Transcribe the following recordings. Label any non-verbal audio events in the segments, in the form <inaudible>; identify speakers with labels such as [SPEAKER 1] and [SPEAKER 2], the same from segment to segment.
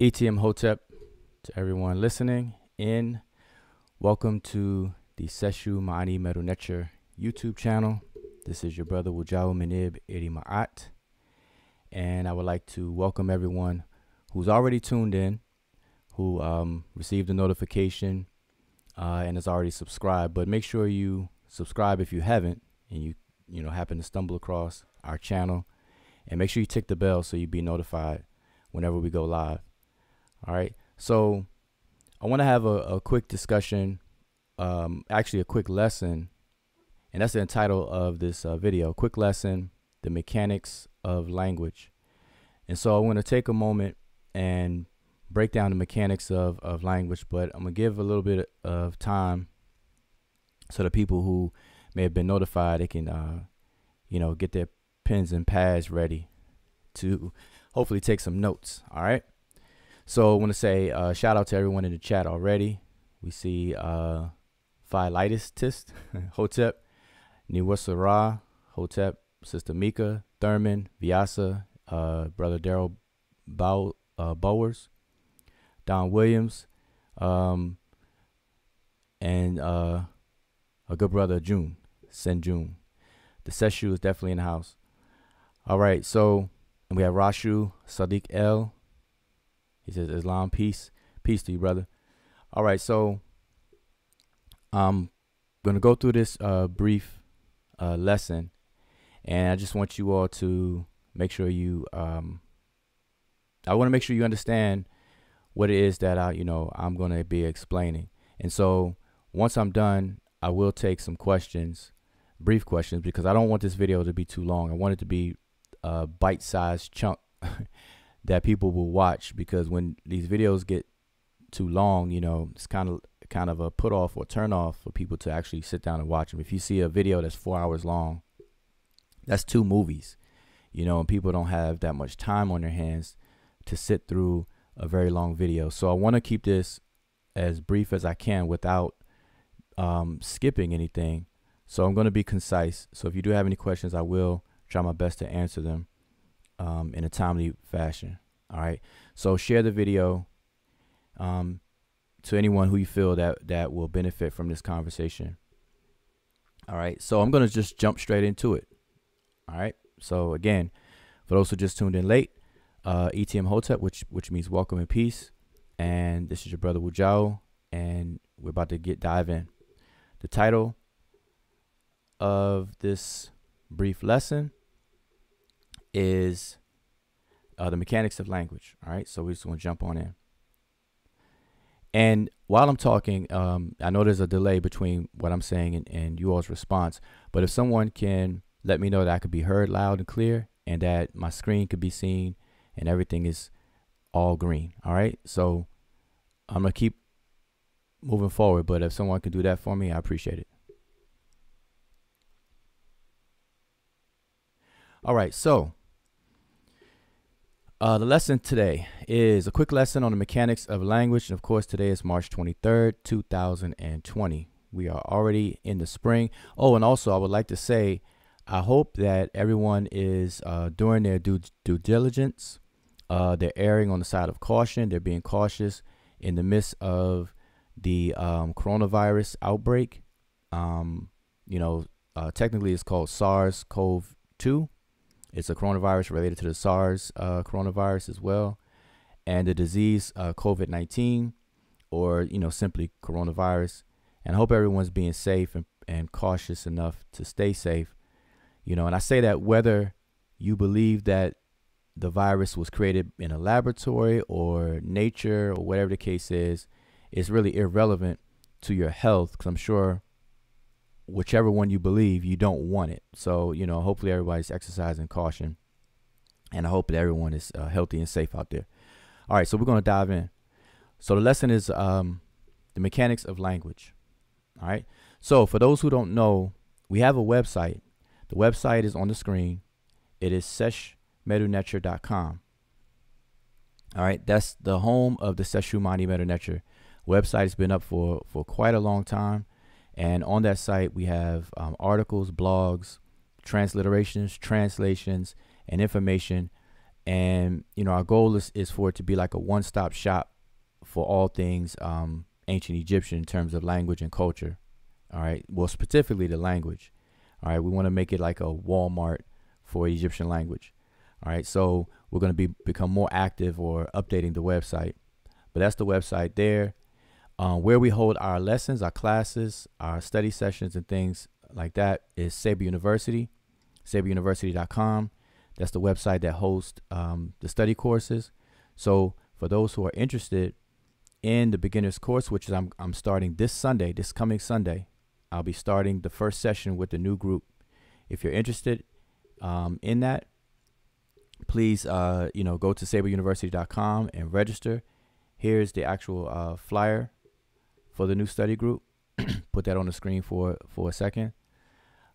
[SPEAKER 1] ETM Hotep to everyone listening in. Welcome to the Seshew Ma'ani Medew Netcher YouTube channel. This is your brother Wujao Minib Edi Ma'at. And I would like to welcome everyone who's already tuned in, who um, received a notification uh, and has already subscribed. But make sure you subscribe if you haven't and you you know happen to stumble across our channel and make sure you tick the bell so you be notified whenever we go live all right so i want to have a, a, quick discussion um, actually a quick lesson and that's the title of this uh, video quick lesson the mechanics of language and so i want to take a moment and break down the mechanics of, of language but i'm going to give a little bit of time so the people who may have been notified, they can, uh, you know, get their pens and pads ready to hopefully take some notes. All right. So I want to say uh, shout out to everyone in the chat already. We see uh, Philitis Tist, <laughs> Hotep, Niwasara, Hotep, Sister Mika, Thurman, Vyasa, uh, Brother Daryl Bow, uh, Bowers, Don Williams, um, and uh, a good brother June. Senjun. The Seshew is definitely in the house. All right, so and we have Rashu Sadiq L. He says Islam peace, peace to you, brother. All right, so I'm gonna go through this uh, brief uh, lesson, and I just want you all to make sure you. Um, I want to make sure you understand what it is that I, you know, I'm gonna be explaining. And so once I'm done, I will take some questions brief questions because I don't want this video to be too long. I want it to be a bite-sized chunk <laughs> that people will watch because when these videos get too long, you know, it's kind of kind of a put off or turn off for people to actually sit down and watch them. If you see a video that's four hours long, that's two movies, you know, and people don't have that much time on their hands to sit through a very long video. So I want to keep this as brief as I can without um, skipping anything so I'm going to be concise. So if you do have any questions, I will try my best to answer them um, in a timely fashion. All right. So share the video um, to anyone who you feel that that will benefit from this conversation. All right. So I'm going to just jump straight into it. All right. So again, for those who just tuned in late, uh, ETM Hotep, which which means welcome and peace, and this is your brother Wujao, and we're about to get dive in. The title of this brief lesson is uh, the mechanics of language. All right, so we just want to jump on in. And while I'm talking, um, I know there's a delay between what I'm saying and, and you all's response, but if someone can let me know that I could be heard loud and clear and that my screen could be seen and everything is all green. All right, so I'm going to keep moving forward, but if someone can do that for me, I appreciate it. All right, so uh, the lesson today is a quick lesson on the mechanics of language. And of course, today is March 23rd, 2020. We are already in the spring. Oh, and also, I would like to say, I hope that everyone is uh, doing their due, due diligence. Uh, they're erring on the side of caution. They're being cautious in the midst of the um, coronavirus outbreak. Um, you know, uh, technically, it's called SARS CoV 2 it's a coronavirus related to the SARS uh, coronavirus as well, and the disease uh, COVID-19, or you know simply coronavirus. And I hope everyone's being safe and, and cautious enough to stay safe. You know, and I say that whether you believe that the virus was created in a laboratory or nature or whatever the case is, it's really irrelevant to your health because I'm sure whichever one you believe, you don't want it. So, you know, hopefully everybody's exercising caution. And I hope that everyone is uh, healthy and safe out there. All right, so we're going to dive in. So the lesson is um, the mechanics of language. All right. So for those who don't know, we have a website. The website is on the screen. It is seshmedewnetcher.com. All right, that's the home of the Seshew Mani Medew Netcher. Website has been up for for quite a long time. And on that site, we have um, articles, blogs, transliterations, translations, and information And you know, our goal is is for it to be like a one stop shop for all things um, ancient Egyptian in terms of language and culture. All right. Well, specifically the language. All right. We want to make it like a Walmart for Egyptian language. All right. So we're going to be become more active or updating the website. But that's the website there. Uh, where we hold our lessons, our classes, our study sessions, and things like that is Seba University, sebauniversity.com. That's the website that hosts um, the study courses. So for those who are interested in the beginner's course, which is I'm, I'm starting this Sunday, this coming Sunday, I'll be starting the first session with the new group. If you're interested um, in that, please, uh, you know, go to sebauniversity.com and register. Here's the actual uh, flyer for the new study group. <clears throat> Put that on the screen for for a second.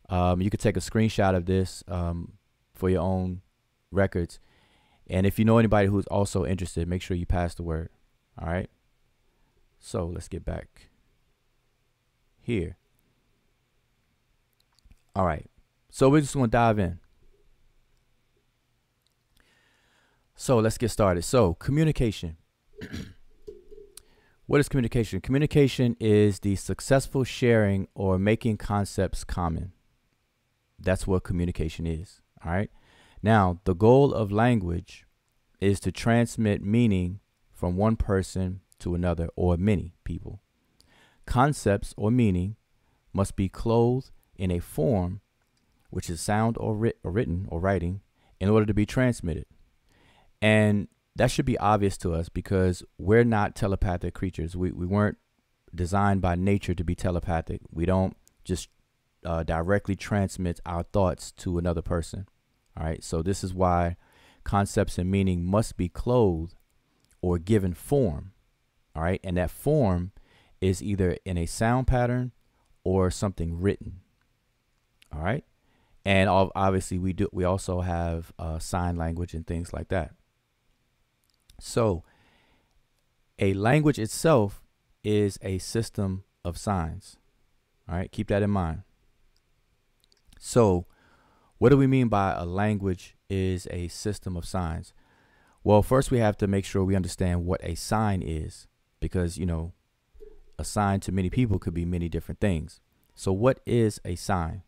[SPEAKER 1] Um, you could take a screenshot of this um, for your own records. And if you know anybody who's also interested, make sure you pass the word. All right. So let's get back here. All right. So we're just going to dive in. So let's get started. So, communication. <clears throat> what is communication? Communication is the successful sharing or making concepts common. That's what communication is. All right. Now, the goal of language is to transmit meaning from one person to another or many people. Concepts or meaning must be clothed in a form which is sound or, writ- or written or writing in order to be transmitted. And that should be obvious to us because we're not telepathic creatures. We, we weren't designed by nature to be telepathic. We don't just uh, directly transmit our thoughts to another person. All right. So this is why concepts and meaning must be clothed or given form. All right. And that form is either in a sound pattern or something written. All right. And obviously we do we also have uh, sign language and things like that. So a language itself is a system of signs. All right, keep that in mind. So, what do we mean by a language is a system of signs? Well, first we have to make sure we understand what a sign is because, you know, a sign to many people could be many different things. So, what is a sign?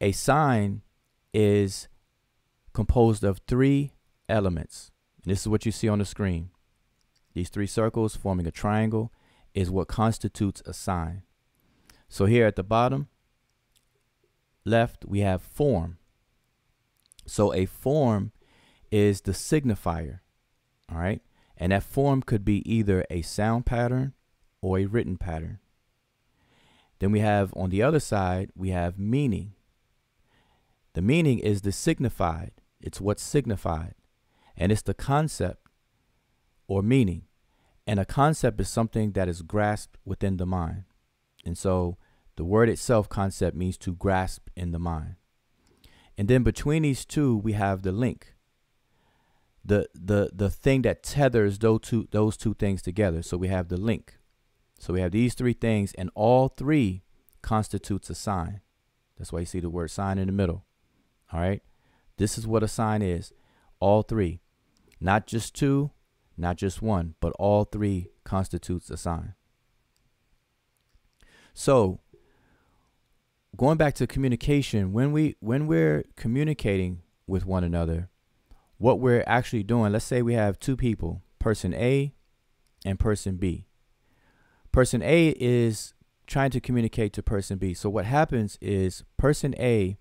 [SPEAKER 1] A sign is composed of three elements. And this is what you see on the screen. These three circles forming a triangle is what constitutes a sign. So here at the bottom left, we have form. So a form is the signifier, all right? And that form could be either a sound pattern or a written pattern. Then we have on the other side, we have meaning. The meaning is the signified. It's what's signified. And it's the concept or meaning. And a concept is something that is grasped within the mind. And so the word itself, concept, means to grasp in the mind. And then between these two, we have the link. The the the thing that tethers those two those two things together. So we have the link. So we have these three things, and all three constitutes a sign. That's why you see the word sign in the middle. All right. This is what a sign is. All three. Not just two, not just one, but all three constitutes a sign. So, going back to communication, when we when we're communicating with one another, what we're actually doing, let's say we have two people, person A and person B. Person A is trying to communicate to person B. So what happens is person A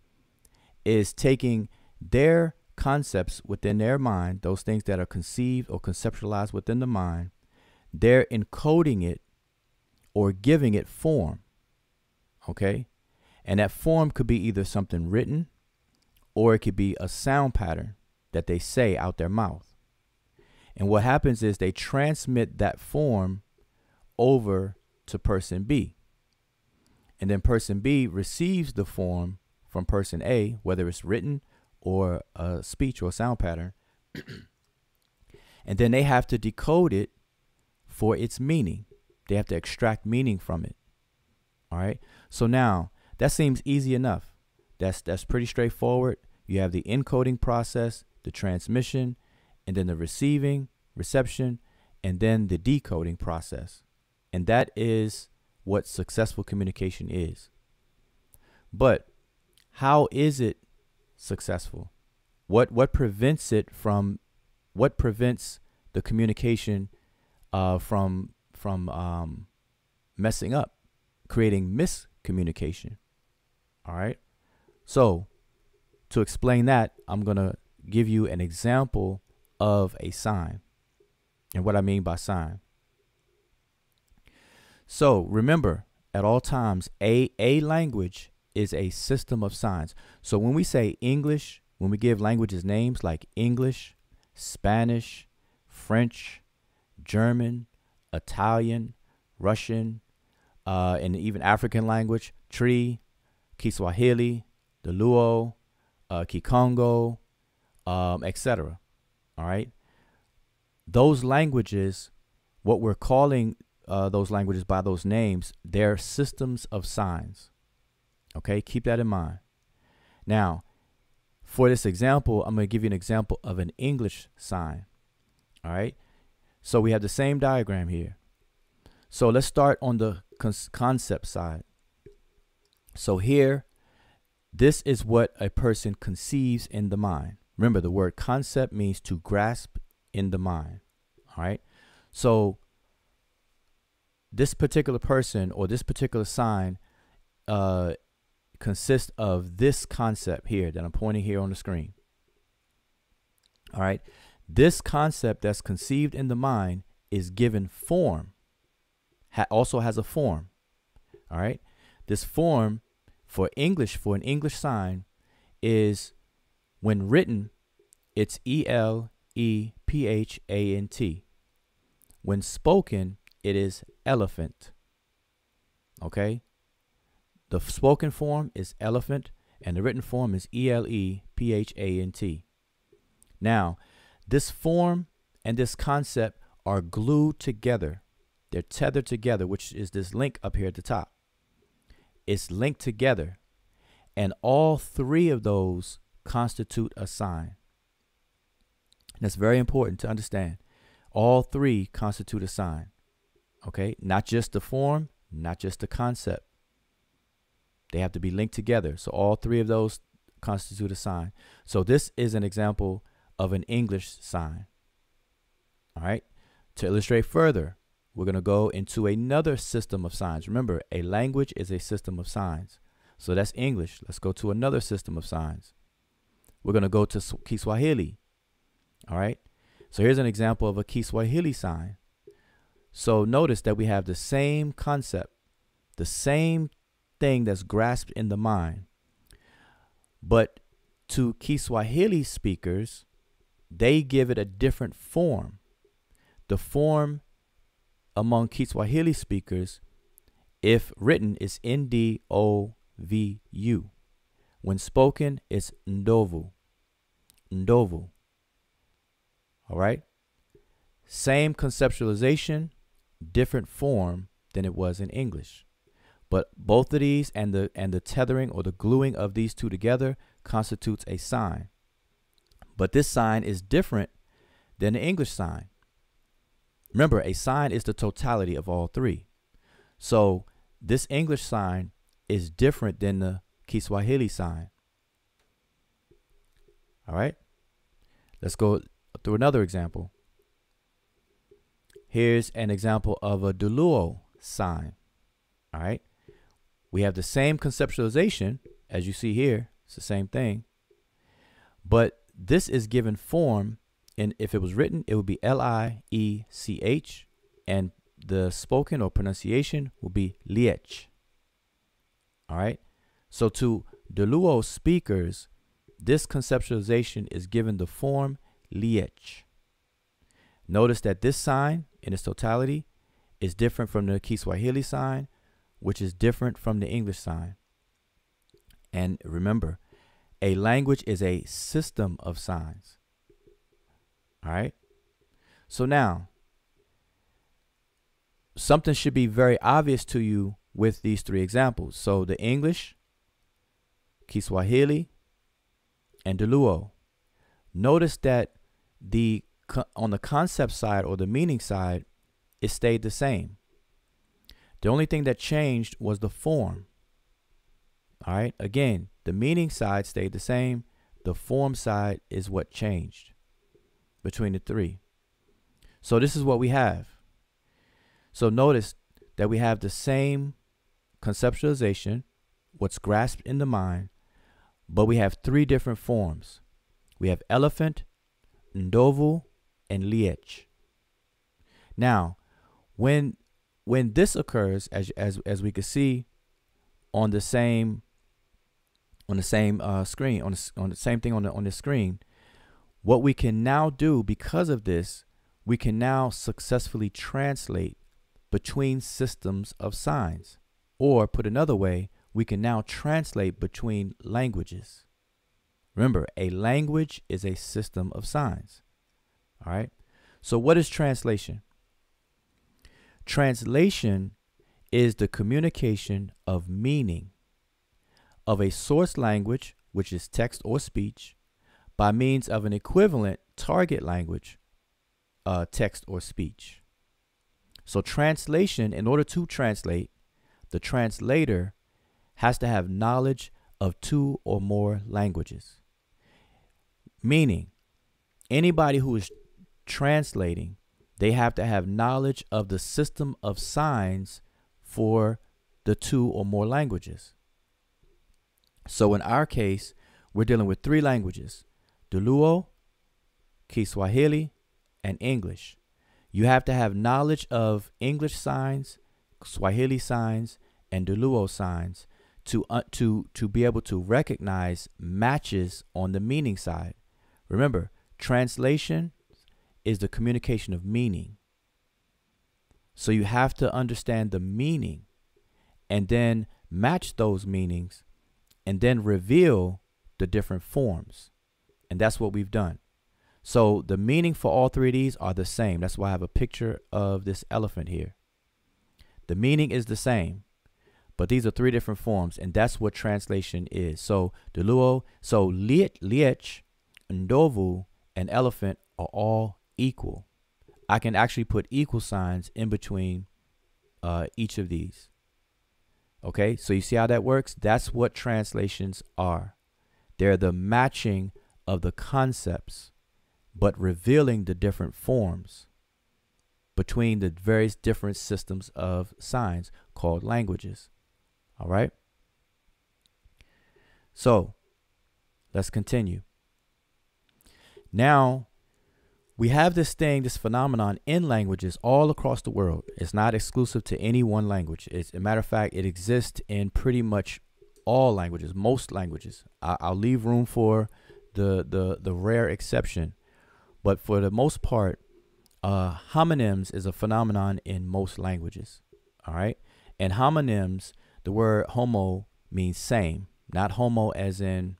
[SPEAKER 1] is taking their concepts within their mind, those things that are conceived or conceptualized within the mind, they're encoding it or giving it form. Okay? And that form could be either something written or it could be a sound pattern that they say out their mouth. And what happens is they transmit that form over to person B. And then person B receives the form from person A, whether it's written or a speech or a sound pattern. and then they have to decode it for its meaning. They have to extract meaning from it. All right. So now that seems easy enough. That's that's pretty straightforward. You have the encoding process the transmission, and then the receiving, reception, and then the decoding process. And that is what successful communication is. But how is it successful? What what prevents it from what prevents the communication uh, from from um, messing up, creating miscommunication? All right. So to explain that, I'm gonna give you an example of a sign and what I mean by sign. So remember, at all times, a a language is a system of signs. So when we say English, when we give languages names like English, Spanish, French, German, Italian, Russian, uh, and even African language, Tree, Kiswahili, the Luo, uh, Kikongo, um, etc. All right. Those languages, what we're calling uh, those languages by those names, they're systems of signs. Okay, keep that in mind. Now, for this example, I'm going to give you an example of an English sign. All right, so we have the same diagram here. So let's start on the concept side. So here, this is what a person conceives in the mind. Remember, the word concept means to grasp in the mind. All right. So this particular person or this particular sign uh, consists of this concept here that I'm pointing here on the screen. All right. This concept that's conceived in the mind is given form, ha also has a form. All right. This form for English, for an English sign, is when written, it's E L E P H A N T. When spoken, it is elephant. Okay? The spoken form is elephant and the written form is E L E P H A N T. Now, this form and this concept are glued together. They're tethered together, which is this link up here at the top. It's linked together. And all three of those constitute a sign. That's very important to understand. All three constitute a sign. Okay, not just the form, not just the concept. They have to be linked together. So all three of those constitute a sign. So this is an example of an English sign. All right. To illustrate further, we're going to go into another system of signs. Remember, a language is a system of signs. So that's English. Let's go to another system of signs. We're going to go to Kiswahili. All right. So here's an example of a Kiswahili sign. So notice that we have the same concept, the same thing that's grasped in the mind. But to Kiswahili speakers, they give it a different form. The form among Kiswahili speakers, if written, is N D O V U. When spoken, it's Ndovu. Ndovu. All right? Same conceptualization, different form than it was in English. But both of these and the and the tethering or the gluing of these two together constitutes a sign. But this sign is different than the English sign. Remember, a sign is the totality of all three. So this English sign is different than the Kiswahili sign. All right. Let's go through another example. Here's an example of a Dholuo sign. All right. We have the same conceptualization as you see here. It's the same thing. But this is given form, and if it was written, it would be L I E C H, and the spoken or pronunciation will be Liech. All right. So to Dholuo speakers, this conceptualization is given the form Liech. Notice that this sign in its totality is different from the Kiswahili sign, which is different from the English sign. And remember, a language is a system of signs. All right? So now, something should be very obvious to you with these three examples. So the English, Kiswahili, and Dholuo. notice that the on the concept side or the meaning side, it stayed the same. The only thing that changed was the form. All right. Again, the meaning side stayed the same. The form side is what changed between the three. So this is what we have. So notice that we have the same conceptualization, what's grasped in the mind, but we have three different forms. We have elephant, ndovu, and liech. Now, when when this occurs, as as as we can see on the same on the same uh, screen on the, on the same thing on the on the screen, what we can now do because of this, we can now successfully translate between systems of signs, or put another way, we can now translate between languages. Remember, a language is a system of signs. All right. So, what is translation? Translation is the communication of meaning of a source language, which is text or speech, by means of an equivalent target language, uh, text or speech. So, translation, in order to translate, the translator has to have knowledge of two or more languages. Meaning, anybody who is translating, they have to have knowledge of the system of signs for the two or more languages. So in our case, we're dealing with three languages Dholuo, Kiswahili, and English. You have to have knowledge of English signs, Swahili signs, and Dholuo signs to, uh, to, to be able to recognize matches on the meaning side. Remember, translation is the communication of meaning. So you have to understand the meaning and then match those meanings and then reveal the different forms. And that's what we've done. So the meaning for all three of these are the same. That's why I have a picture of this elephant here. The meaning is the same, but these are three different forms, and that's what translation is. So Dholuo, so Liet, Liech, Ndovu, and elephant are all equal. I can actually put equal signs in between uh, each of these. Okay, so you see how that works? That's what translations are. They're the matching of the concepts, but revealing the different forms between the various different systems of signs called languages. All right? So, let's continue. Now, we have this thing, this phenomenon in languages all across the world. It's not exclusive to any one language. It's a matter of fact, it exists in pretty much all languages, most languages. I, will leave room for the the the rare exception, but for the most part, uh, homonyms is a phenomenon in most languages. All right, and homonyms, the word homo means same, not homo as in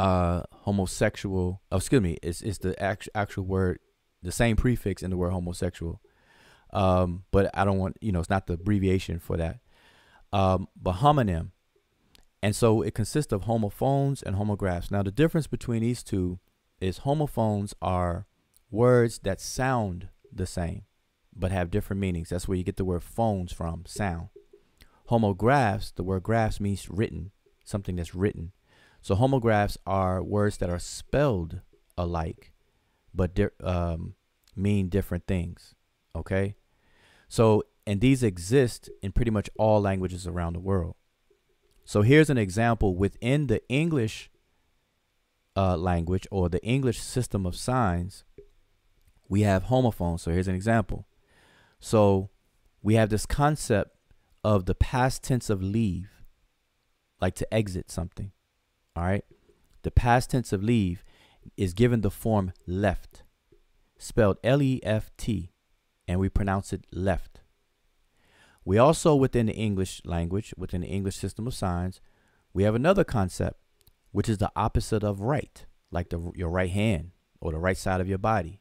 [SPEAKER 1] uh, homosexual. Oh, excuse me, it's it's the actual actual word, the same prefix in the word homosexual. Um, but I don't want you know it's not the abbreviation for that. Um, but homonym, and so it consists of homophones and homographs. Now the difference between these two is homophones are words that sound the same but have different meanings. That's where you get the word phones from, sound. Homographs, the word graphs means written, something that's written. So homographs are words that are spelled alike, but di- um, mean different things. Okay. So, and these exist in pretty much all languages around the world. So here's an example within the English uh, language or the English system of signs. We have homophones. So here's an example. So we have this concept of the past tense of leave, like to exit something. All right. The past tense of leave is given the form left, spelled L E F T, and we pronounce it left. We also, within the English language, within the English system of signs, we have another concept, which is the opposite of right, like the, your right hand or the right side of your body.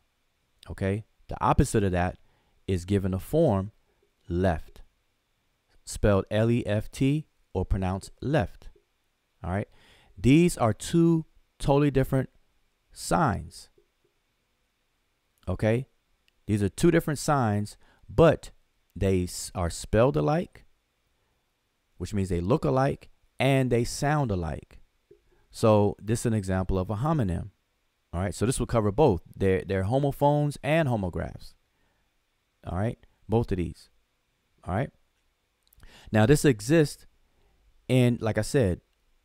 [SPEAKER 1] Okay? The opposite of that is given a form left, spelled L E F T or pronounced left. All right? These are two totally different signs. Okay? These are two different signs, but they are spelled alike, which means they look alike and they sound alike. So this is an example of a homonym. All right, so this will cover both. They're, they're homophones and homographs. All right, both of these. All right. Now this exists in, like I said,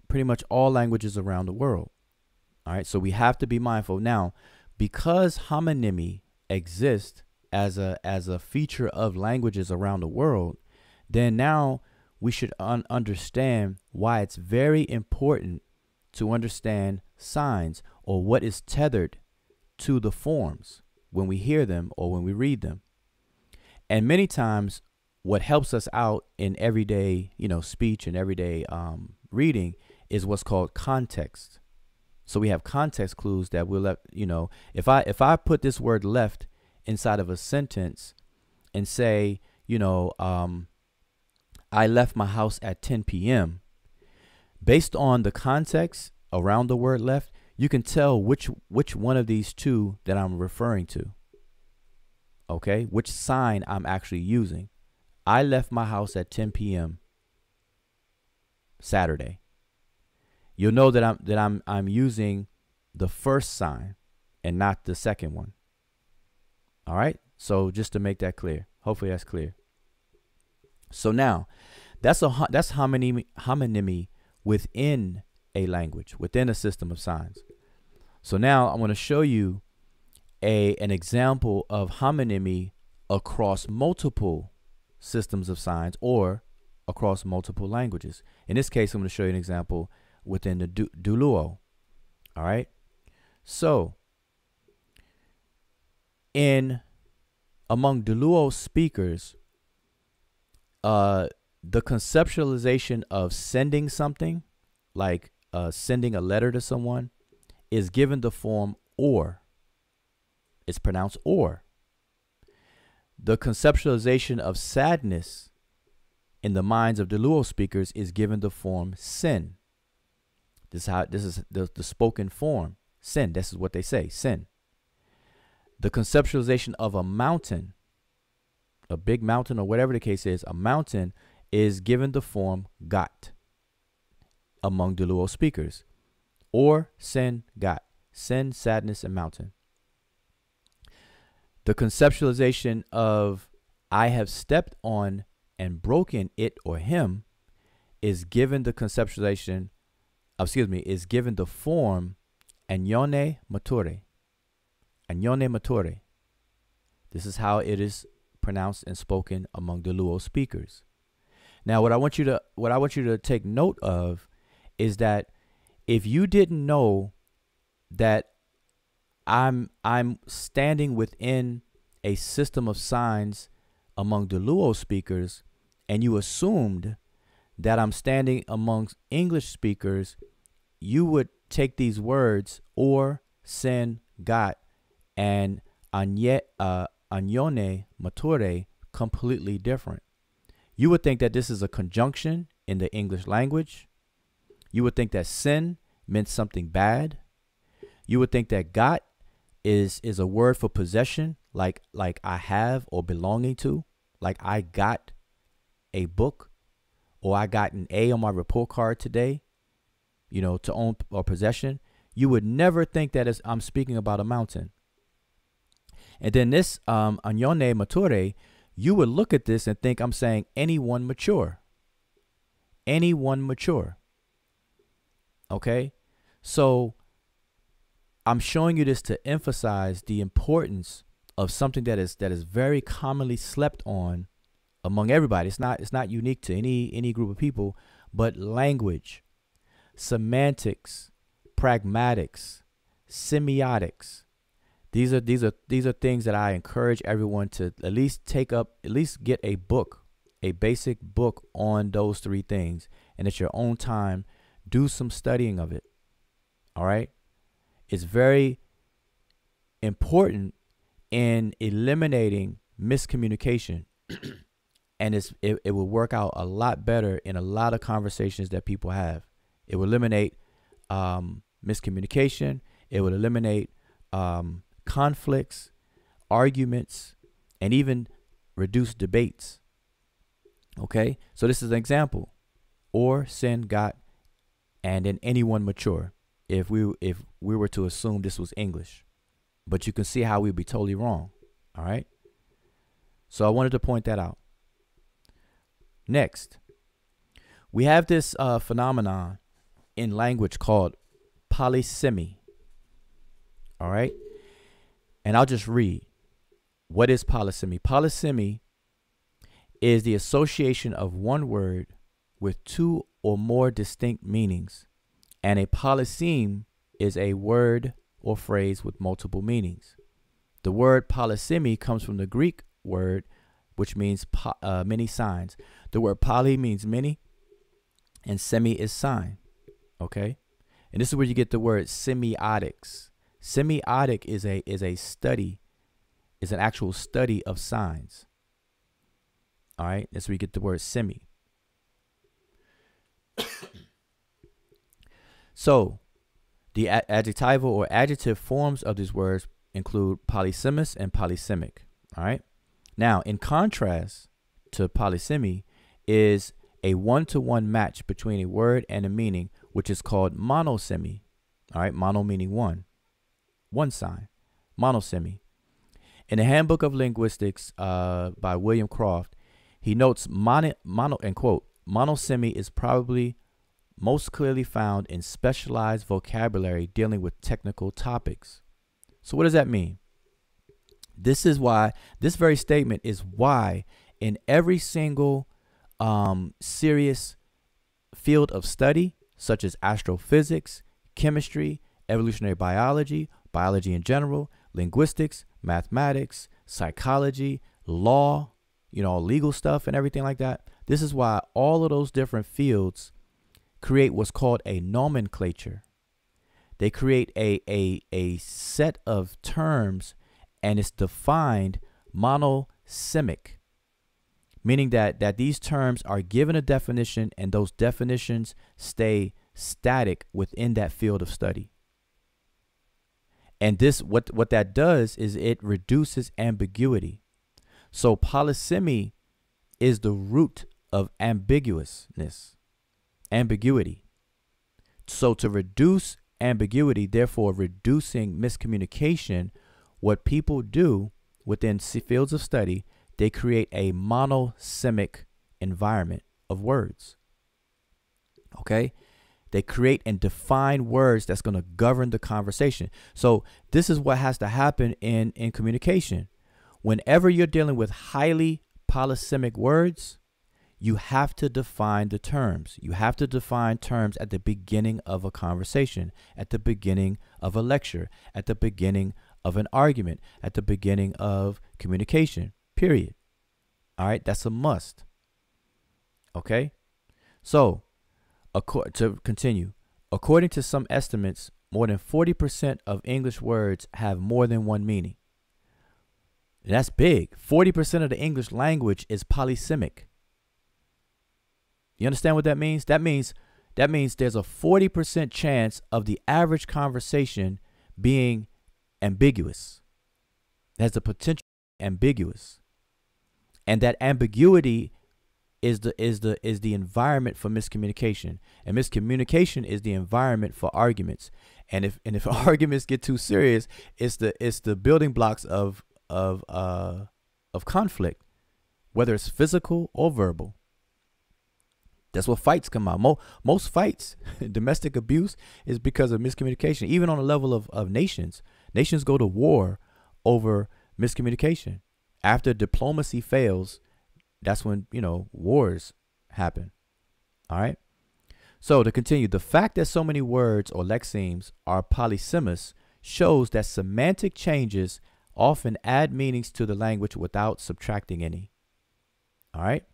[SPEAKER 1] pretty much all languages around the world. All right, so we have to be mindful. Now, because homonymy exists as a as a feature of languages around the world, then now we should un- understand why it's very important to understand signs or what is tethered to the forms when we hear them or when we read them. And many times, what helps us out in everyday, you know, speech and everyday um, reading is what's called context. So we have context clues that we'll let you know if I if I put this word left inside of a sentence and say, you know, um, I left my house at 10 p.m. Based on the context around the word left, you can tell which which one of these two that I'm referring to. Okay, which sign I'm actually using. I left my house at 10 p.m. Saturday. You'll know that I'm that I'm I'm using the first sign and not the second one. All right? So just to make that clear. Hopefully that's clear. So now, that's a that's homonymy homonymy within a language, within a system of signs. So now I'm going to show you a an example of homonymy across multiple systems of signs or across multiple languages. In this case, I'm going to show you an example within the du- Dholuo. All right. So, in among Dholuo speakers, uh, the conceptualization of sending something, like uh, sending a letter to someone, is given the form or. It's pronounced or. The conceptualization of sadness in the minds of Dholuo speakers is given the form sin. This is how this is the, the spoken form. Sin. This is what they say. Sin. The conceptualization of a mountain, a big mountain or whatever the case is, a mountain is given the form got among the Luo speakers. Or sin got. Sin, sadness, and mountain. The conceptualization of I have stepped on and broken it or him is given the conceptualization, excuse me, is given the form anyone mature. Anyone mature. This is how it is pronounced and spoken among the Luo speakers. Now, what I want you to what I want you to take note of is that if you didn't know that I'm I'm standing within a system of signs among the Luo speakers, and you assumed that I'm standing amongst English speakers, you would take these words or sin got and anye, uh, anyone mature completely different. You would think that this is a conjunction in the English language. You would think that sin meant something bad. You would think that got is is a word for possession, like like I have or belonging to, like I got a book or I got an A on my report card today, you know, to own or possession. You would never think that I'm speaking about a mountain. And then this um anyone mature, you would look at this and think I'm saying anyone mature. Anyone mature. Okay? So I'm showing you this to emphasize the importance of something that is that is very commonly slept on among everybody. It's not it's not unique to any any group of people, but language, semantics, pragmatics, semiotics. These are these are these are things that I encourage everyone to at least take up, at least get a book, a basic book on those three things, and at your own time, do some studying of it. All right? It's very important in eliminating miscommunication. <clears throat> and it's it, it will work out a lot better in a lot of conversations that people have. It will eliminate um, miscommunication It would eliminate um, conflicts, arguments, and even reduce debates. Okay, so this is an example. Or sin got, and in anyone mature. If we if we were to assume this was English, but you can see how we'd be totally wrong. All right. So I wanted to point that out. Next, we have this uh, phenomenon in language called polysemy. All right. And I'll just read. What is polysemy? Polysemy is the association of one word with two or more distinct meanings. And a polyseme is a word or phrase with multiple meanings. The word polysemy comes from the Greek word which means uh, many signs. The word poly means many, and semi is sign. Okay, and this is where you get the word semiotics. Semiotic is a is a study, is an actual study of signs. All right, that's where you get the word semi. <coughs> so, the adjectival or adjective forms of these words include polysemous and polysemic. All right. Now, in contrast to polysemy, is a one to one match between a word and a meaning, which is called monosemy. All right, mono meaning one, one sign, monosemy. In the Handbook of Linguistics uh, by William Croft, he notes mono, mono and quote, monosemy is probably most clearly found in specialized vocabulary dealing with technical topics. So, what does that mean? This is why, this very statement is why in every single um, serious field of study, such as astrophysics, chemistry, evolutionary biology, biology in general, linguistics, mathematics, psychology, law, you know, legal stuff and everything like that. This is why all of those different fields create what's called a nomenclature. They create a, a, a set of terms and it's defined monosemic, meaning that, that these terms are given a definition and those definitions stay static within that field of study. And this what what that does is it reduces ambiguity. So polysemy is the root of ambiguousness, ambiguity. So to reduce ambiguity, therefore reducing miscommunication, what people do within fields of study, they create a monosemic environment of words. Okay? They create and define words that's going to govern the conversation. So, this is what has to happen in, in communication. Whenever you're dealing with highly polysemic words, you have to define the terms. You have to define terms at the beginning of a conversation, at the beginning of a lecture, at the beginning of an argument at the beginning of communication, period. All right, that's a must. Okay? So, to continue, according to some estimates, more than 40% of English words have more than one meaning. that's big. 40% of the English language is polysemic. You understand what that means? That means that means there's a 40% chance of the average conversation being ambiguous. Has the potential ambiguous. And that ambiguity is the is the is the environment for miscommunication. And miscommunication is the environment for arguments. And if and if <laughs> arguments get too serious, it's the it's the building blocks of of uh of conflict, whether it's physical or verbal. That's what fights come out. Mo- most fights, <laughs> domestic abuse, is because of miscommunication, even on the level of, of nations. Nations go to war over miscommunication. After diplomacy fails, that's when, you know, wars happen. All right? So to continue, the fact that so many words or lexemes are polysemous shows that semantic changes often add meanings to the language without subtracting any. All right?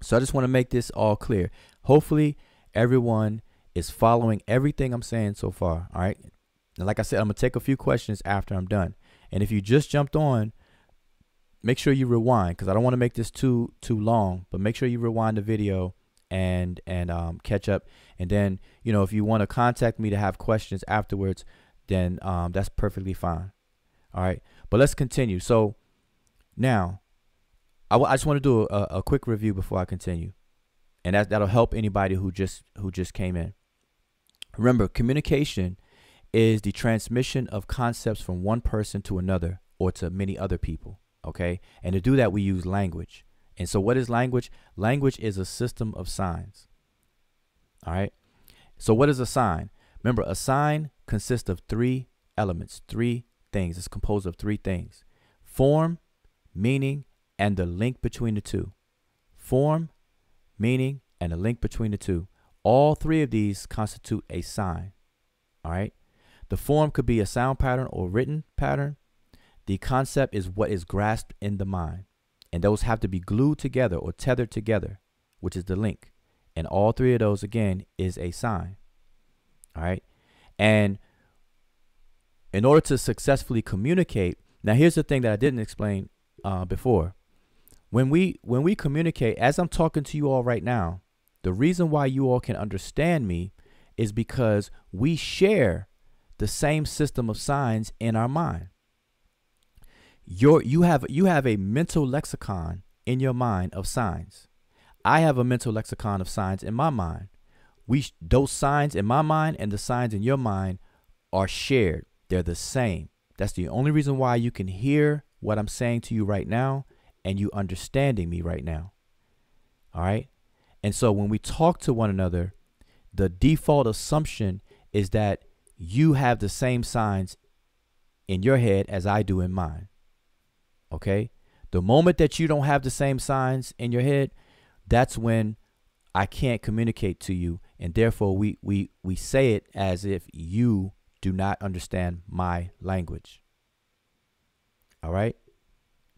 [SPEAKER 1] So I just want to make this all clear. Hopefully, everyone is following everything I'm saying so far. All right? And like I said, I'm gonna take a few questions after I'm done. And if you just jumped on, make sure you rewind because I don't want to make this too too long. But make sure you rewind the video and and um, catch up. And then you know if you want to contact me to have questions afterwards, then um, that's perfectly fine. All right, but let's continue. So now, I, just want to do a, a quick review before I continue, and that that'll help anybody who just who just came in. Remember, communication is the transmission of concepts from one person to another or to many other people. Okay, and to do that, we use language. And so, what is language? Language is a system of signs. All right. So, what is a sign? Remember, a sign consists of three elements, three things. It's composed of three things form, meaning, and the link between the two. Form, meaning, and the link between the two. All three of these constitute a sign. All right. The form could be a sound pattern or written pattern. The concept is what is grasped in the mind. And those have to be glued together or tethered together, which is the link. And all three of those, again, is a sign. All right. And in order to successfully communicate, now here's the thing that I didn't explain uh, before. When we when we communicate, as I'm talking to you all right now, the reason why you all can understand me is because we share the same system of signs in our mind. Your you have you have a mental lexicon in your mind of signs. I have a mental lexicon of signs in my mind. We those signs in my mind and the signs in your mind are shared. They're the same. That's the only reason why you can hear what I'm saying to you right now and you understanding me right now. All right? And so when we talk to one another, the default assumption is that you have the same signs in your head as I do in mine. Okay? The moment that you don't have the same signs in your head, that's when I can't communicate to you. And therefore we we we say it as if you do not understand my language. All right?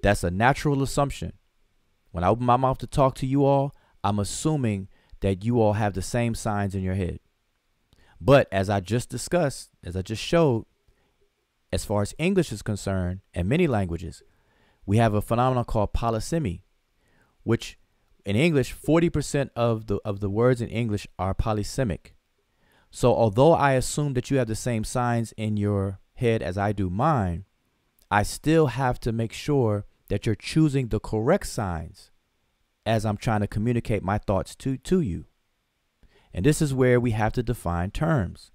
[SPEAKER 1] That's a natural assumption. When I open my mouth to talk to you all, I'm assuming that you all have the same signs in your head. But as I just discussed, as I just showed, as far as English is concerned, and many languages, we have a phenomenon called polysemy, which in English, 40% of the of the words in English are polysemic. So although I assume that you have the same signs in your head as I do mine, I still have to make sure that you're choosing the correct signs as I'm trying to communicate my thoughts to, to you. And this is where we have to define terms,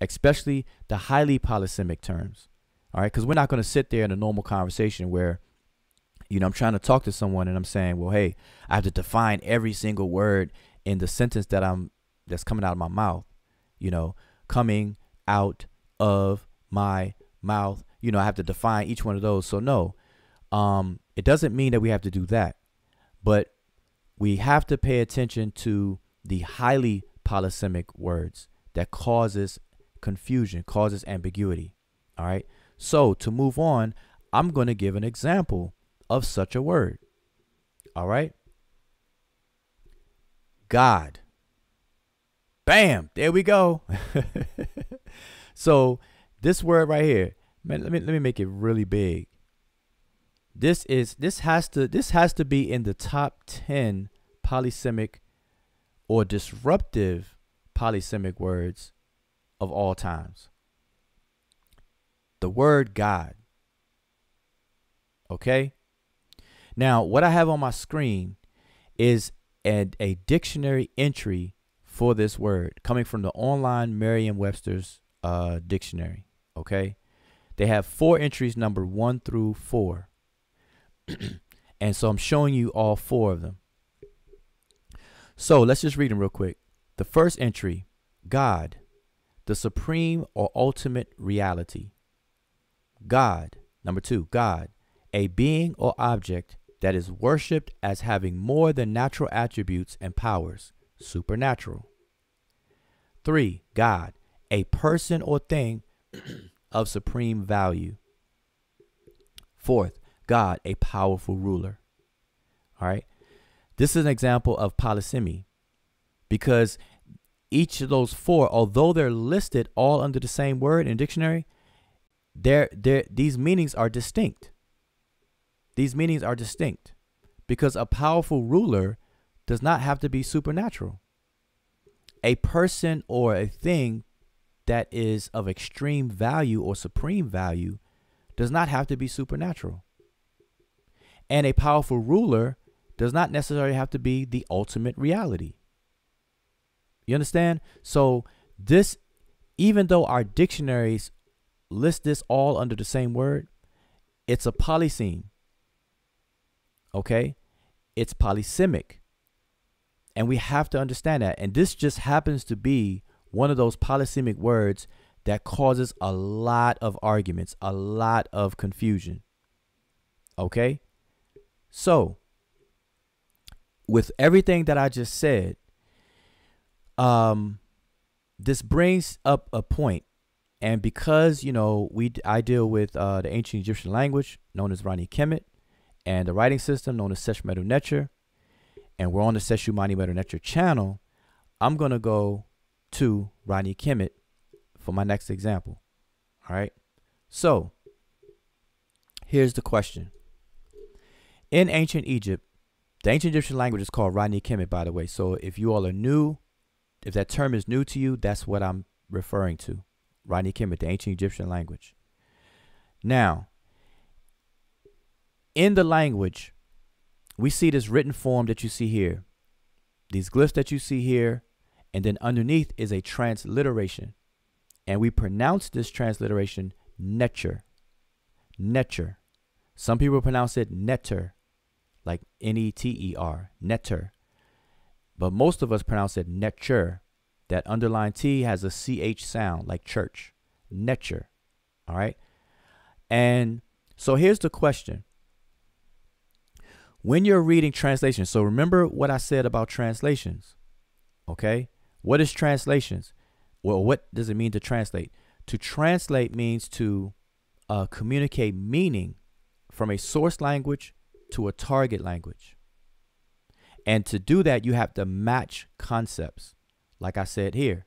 [SPEAKER 1] especially the highly polysemic terms. All right, because we're not going to sit there in a normal conversation where, you know, I'm trying to talk to someone and I'm saying, well, hey, I have to define every single word in the sentence that I'm that's coming out of my mouth. You know, coming out of my mouth. You know, I have to define each one of those. So no, um, it doesn't mean that we have to do that, but we have to pay attention to the highly polysemic words that causes confusion, causes ambiguity. All right. So to move on, I'm going to give an example of such a word. All right. God. Bam. There we go. <laughs> so this word right here, man, let me let me make it really big. This is this has to this has to be in the top 10 polysemic or disruptive polysemic words of all times. The word God. Okay? Now, what I have on my screen is a, a dictionary entry for this word coming from the online Merriam Webster's uh, dictionary. Okay? They have four entries, number one through four. <clears throat> and so I'm showing you all four of them. So let's just read them real quick. The first entry God, the supreme or ultimate reality. God, number two, God, a being or object that is worshiped as having more than natural attributes and powers, supernatural. Three, God, a person or thing <clears throat> of supreme value. Fourth, God, a powerful ruler. All right. This is an example of polysemy because each of those four, although they're listed all under the same word in dictionary, they're, they're, these meanings are distinct. These meanings are distinct because a powerful ruler does not have to be supernatural. A person or a thing that is of extreme value or supreme value does not have to be supernatural. And a powerful ruler does not necessarily have to be the ultimate reality. You understand? So, this, even though our dictionaries list this all under the same word, it's a polyseme. Okay? It's polysemic. And we have to understand that. And this just happens to be one of those polysemic words that causes a lot of arguments, a lot of confusion. Okay? So, with everything that I just said, um, this brings up a point, and because you know we I deal with uh, the ancient Egyptian language known as Rani Kemet, and the writing system known as Sesh Medew Netcher, and we're on the Neter channel, I'm gonna go to Rani Kemet for my next example. All right, so here's the question: In ancient Egypt, the ancient Egyptian language is called Rani Kemet, by the way. So if you all are new, if that term is new to you, that's what I'm referring to. Rani Kemet, the ancient Egyptian language. Now, in the language, we see this written form that you see here, these glyphs that you see here, and then underneath is a transliteration. And we pronounce this transliteration Neter. Neter. Some people pronounce it Netter like N E T E R, netter. But most of us pronounce it netcher. That underlined T has a CH sound like church. Netcher. All right. And so here's the question. When you're reading translations, so remember what I said about translations. Okay. What is translations? Well, what does it mean to translate? To translate means to uh, communicate meaning from a source language to a target language. And to do that, you have to match concepts. Like I said here,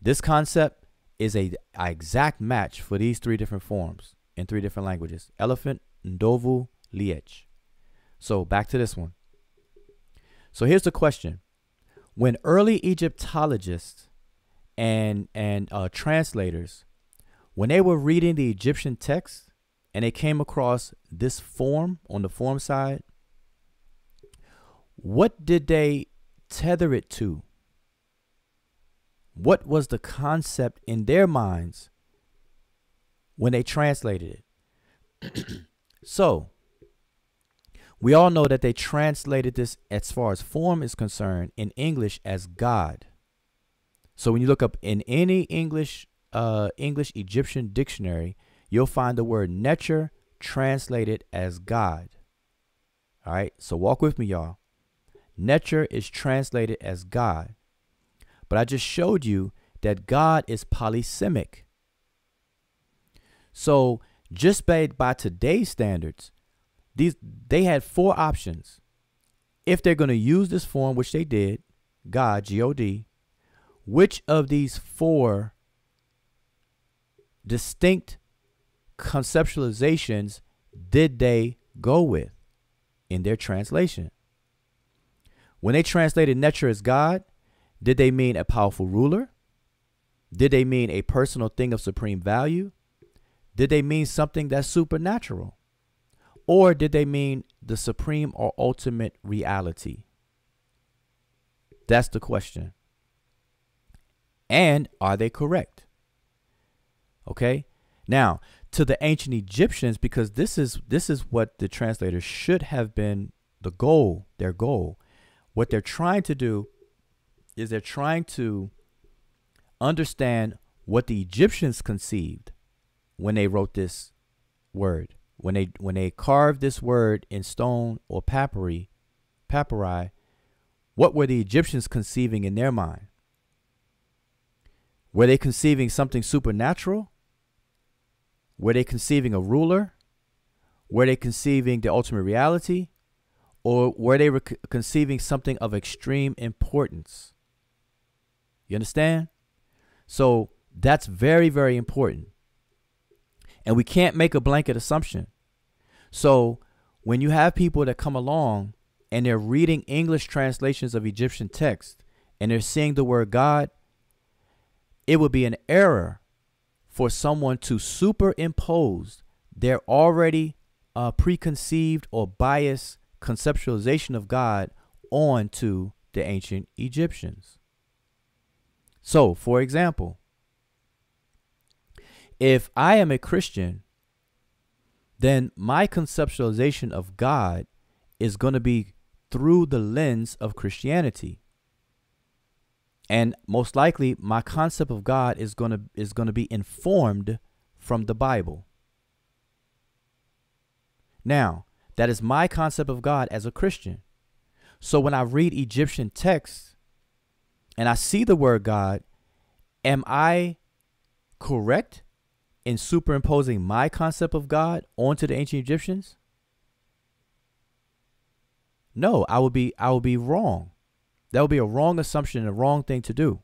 [SPEAKER 1] this concept is a, a exact match for these three different forms in three different languages elephant, Ndovu, Liech. So back to this one. So here's the question. When early Egyptologists and, and uh, translators, when they were reading the Egyptian text, and they came across this form on the form side, what did they tether it to? What was the concept in their minds when they translated it? <clears throat> so, we all know that they translated this as far as form is concerned in English as God. So when you look up in any English uh, English Egyptian dictionary, you'll find the word Neter translated as God. All right, so walk with me, y'all. Neter is translated as God. But I just showed you that God is polysemic. So just by, by today's standards, these they had four options. If they're going to use this form, which they did, God, G-O-D, which of these four distinct conceptualizations did they go with in their translation? When they translated Neter as God, did they mean a powerful ruler? Did they mean a personal thing of supreme value? Did they mean something that's supernatural? Or did they mean the supreme or ultimate reality? That's the question. And are they correct? Okay? Now, to the ancient Egyptians because this is this is what the translators should have been the goal, their goal. What they're trying to do is they're trying to understand what the Egyptians conceived when they wrote this word. When they when they carved this word in stone or papyri, papyri, what were the Egyptians conceiving in their mind? Were they conceiving something supernatural? Were they conceiving a ruler? Were they conceiving the ultimate reality? Or were they conceiving something of extreme importance? You understand? So that's very, very important. And we can't make a blanket assumption. So when you have people that come along and they're reading English translations of Egyptian text and they're seeing the word God, it would be an error for someone to superimpose their already uh, preconceived or biased conceptualization of God onto the ancient Egyptians. So, for example, if I am a Christian, then my conceptualization of God is going to be through the lens of Christianity. And most likely my concept of God is going to is going to be informed from the Bible. Now, that is my concept of God as a Christian. So when I read Egyptian texts and I see the word God, am I correct in superimposing my concept of God onto the ancient Egyptians? No, I would be I would be wrong. That would be a wrong assumption and a wrong thing to do.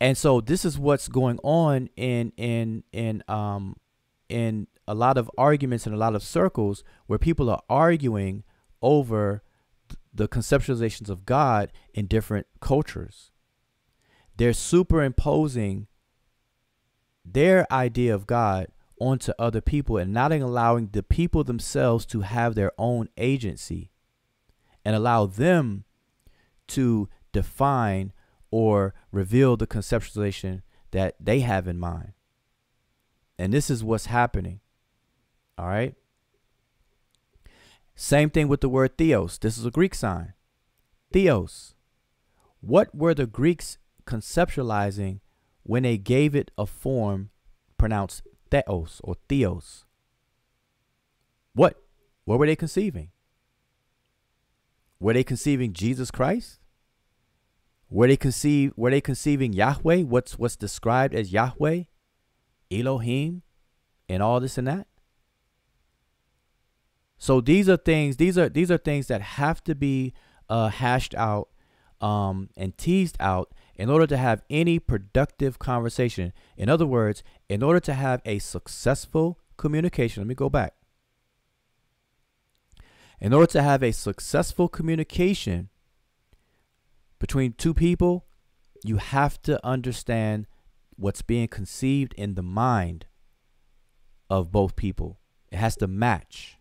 [SPEAKER 1] And so this is what's going on in in in um in a lot of arguments in a lot of circles where people are arguing over the conceptualizations of God in different cultures. They're superimposing their idea of God onto other people and not allowing the people themselves to have their own agency and allow them to define or reveal the conceptualization that they have in mind. And this is what's happening. All right. Same thing with the word theos. This is a Greek sign. Theos. What were the Greeks conceptualizing when they gave it a form pronounced theos or theos? What? What were they conceiving? Were they conceiving Jesus Christ? Were they conceive were they conceiving Yahweh? What's what's described as Yahweh, Elohim, and all this and that? So these are things, these are these are things that have to be uh, hashed out um, and teased out in order to have any productive conversation. In other words, in order to have a successful communication, let me go back. In order to have a successful communication between two people, you have to understand what's being conceived in the mind of both people. It has to match.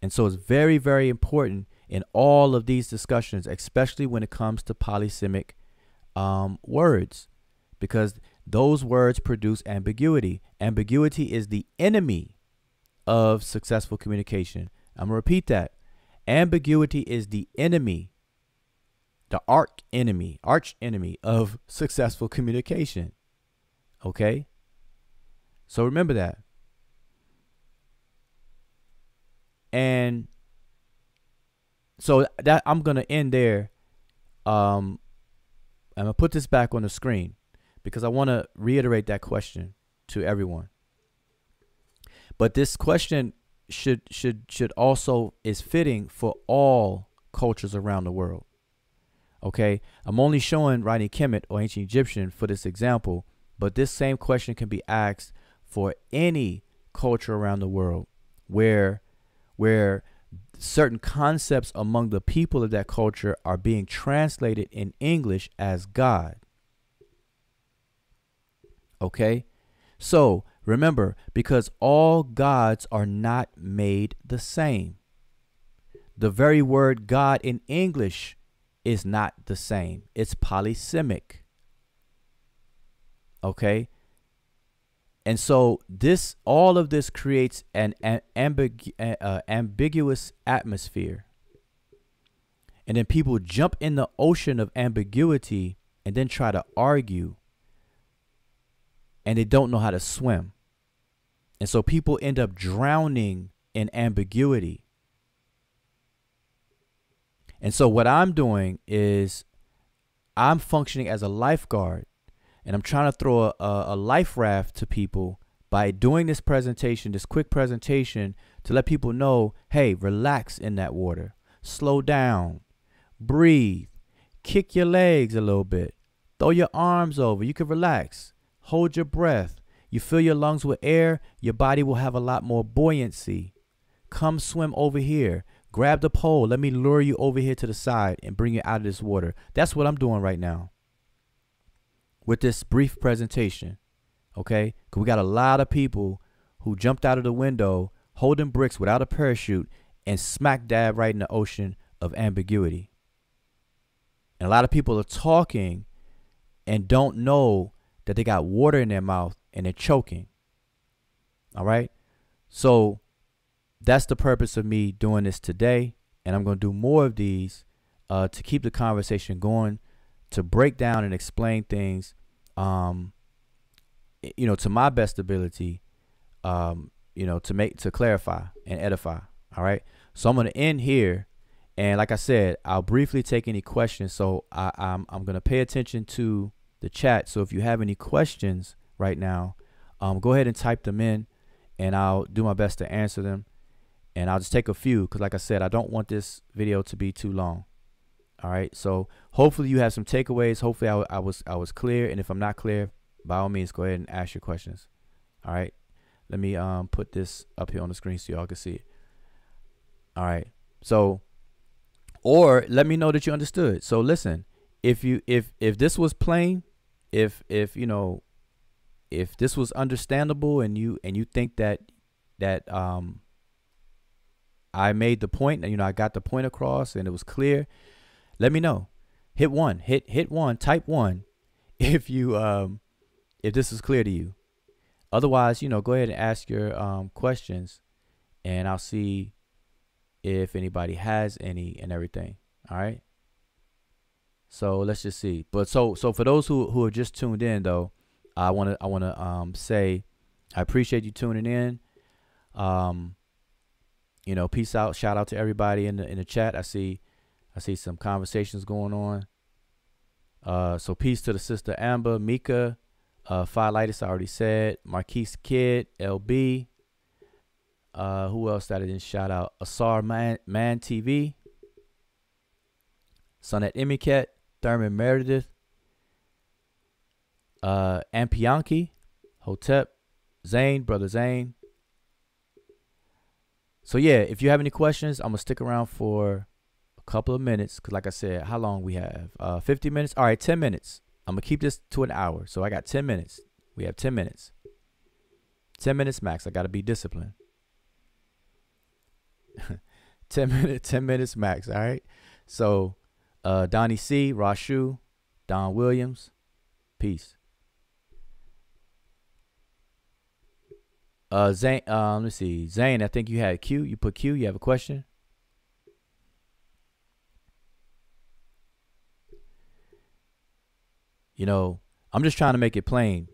[SPEAKER 1] And so it's very, very important in all of these discussions, especially when it comes to polysemic um, words, because those words produce ambiguity. Ambiguity is the enemy of successful communication. I'm going to repeat that. Ambiguity is the enemy, the arch enemy, arch enemy of successful communication. Okay? So remember that. And so that I'm gonna end there. Um, I'm gonna put this back on the screen because I want to reiterate that question to everyone. But this question should should should also is fitting for all cultures around the world. Okay, I'm only showing Rani Kemet or ancient Egyptian for this example, but this same question can be asked for any culture around the world where where certain concepts among the people of that culture are being translated in English as God. Okay? So, remember, because all gods are not made the same. The very word God in English is not the same. It's polysemic. Okay? And so this all of this creates an, an ambig, uh, ambiguous atmosphere. And then people jump in the ocean of ambiguity and then try to argue and they don't know how to swim. And so people end up drowning in ambiguity. And so what I'm doing is I'm functioning as a lifeguard and I'm trying to throw a, a, life raft to people by doing this presentation, this quick presentation to let people know, hey, relax in that water. Slow down. Breathe. Kick your legs a little bit. Throw your arms over. You can relax. Hold your breath. You fill your lungs with air, your body will have a lot more buoyancy. Come swim over here. Grab the pole. Let me lure you over here to the side and bring you out of this water. That's what I'm doing right now. With this brief presentation. Okay? Because we got a lot of people who jumped out of the window holding bricks without a parachute and smack dab right in the ocean of ambiguity. And a lot of people are talking and don't know that they got water in their mouth and they're choking. All right? So that's the purpose of me doing this today. And I'm going to do more of these uh, to keep the conversation going, to break down and explain things, um, you know, to my best ability, um, you know, to make, to clarify and edify. All right. So I'm to end here. And like I said, I'll briefly take any questions. So I, I'm, I'm going to pay attention to the chat. So if you have any questions right now, um, go ahead and type them in and I'll do my best to answer them. And I'll just take a few because, like I said, I don't want this video to be too long. All right. So hopefully you have some takeaways. Hopefully I, I was I was clear. And if I'm not clear, by all means, go ahead and ask your questions. All right. Let me um put this up here on the screen so y'all can see it. All right. So, or let me know that you understood. So listen, if you if if this was plain, if if you know, if this was understandable and you and you think that that um I made the point, you know, I got the point across and it was clear, let me know. Hit one, hit hit one, type one <laughs> if you um if this is clear to you. Otherwise, you know, go ahead and ask your um questions and I'll see if anybody has any and everything. All right. So let's just see. But so so for those who who are just tuned in though, I want to I want to um say I appreciate you tuning in. Um you know, peace out. Shout out to everybody in the in the chat. I see I see some conversations going on. Uh so peace to the sister Amber, Mika, uh Firelightus I already said, Marquise Kid, LB. Uh who else that I didn't shout out? Asar Man Man TV. Sonnet Imiket, Thurman Meredith, uh Ampianki, Hotep, Zane, Brother Zane, so yeah, if you have any questions, I'm gonna stick around for couple of minutes because, like I said, how long we have? Uh, 50 minutes. All right, 10 minutes. I'm gonna keep this to an hour, so I got 10 minutes. We have 10 minutes. 10 minutes max. I gotta be disciplined. <laughs> 10 minutes. 10 minutes max. All right. So, uh, Donnie C, Rashu, Don Williams, peace. Uh, Zane, um, let's see. Zane, I think you had Q. You put Q. You have a question? You know, I'm just trying to make it plain,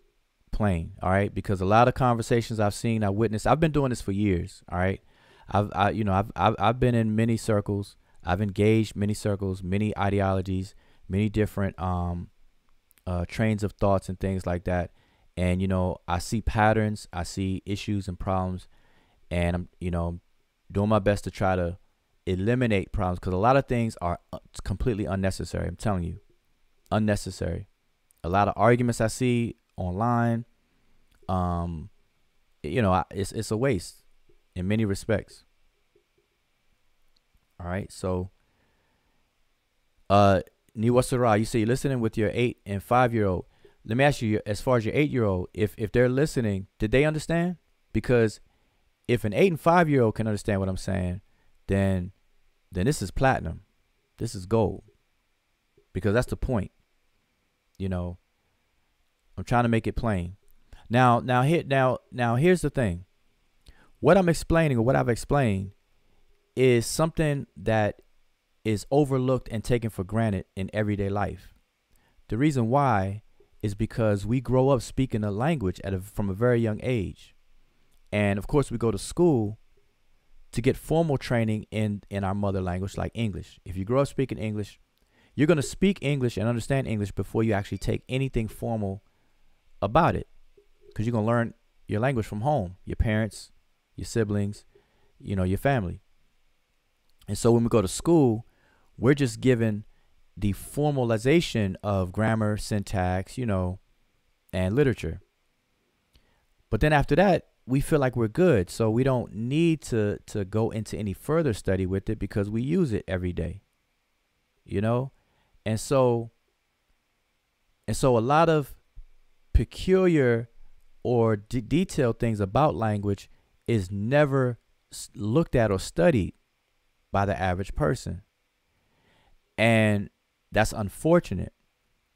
[SPEAKER 1] plain. All right, because a lot of conversations I've seen, I witnessed. I've been doing this for years. All right, I've, I, you know, I've, I've, I've been in many circles. I've engaged many circles, many ideologies, many different um, uh, trains of thoughts and things like that and you know i see patterns i see issues and problems and i'm you know doing my best to try to eliminate problems because a lot of things are uh, completely unnecessary i'm telling you unnecessary a lot of arguments i see online. Um you know it's it's a waste in many respects. All right so uh Niwasara, you say you're listening with your eight and five year old let me ask you as far as your eight year old if if they're listening did they understand? Because if an eight and five year old can understand what i'm saying then then this is platinum. This is gold. Because that's the point you know i'm trying to make it plain now now here now now here's the thing what i'm explaining or what i've explained is something that is overlooked and taken for granted in everyday life the reason why is because we grow up speaking a language at a, from a very young age. And of course, we go to school to get formal training in, in our mother language, like English. If you grow up speaking English, you're going to speak English and understand English before you actually take anything formal about it. Because you're going to learn your language from home, your parents, your siblings, you know, your family. And so when we go to school, we're just given the formalization of grammar, syntax, you know, and literature. But then after that, we feel like we're good, so we don't need to to go into any further study with it because we use it every day. You know? And so and so a lot of peculiar or de- detailed things about language is never looked at or studied by the average person. And that's unfortunate.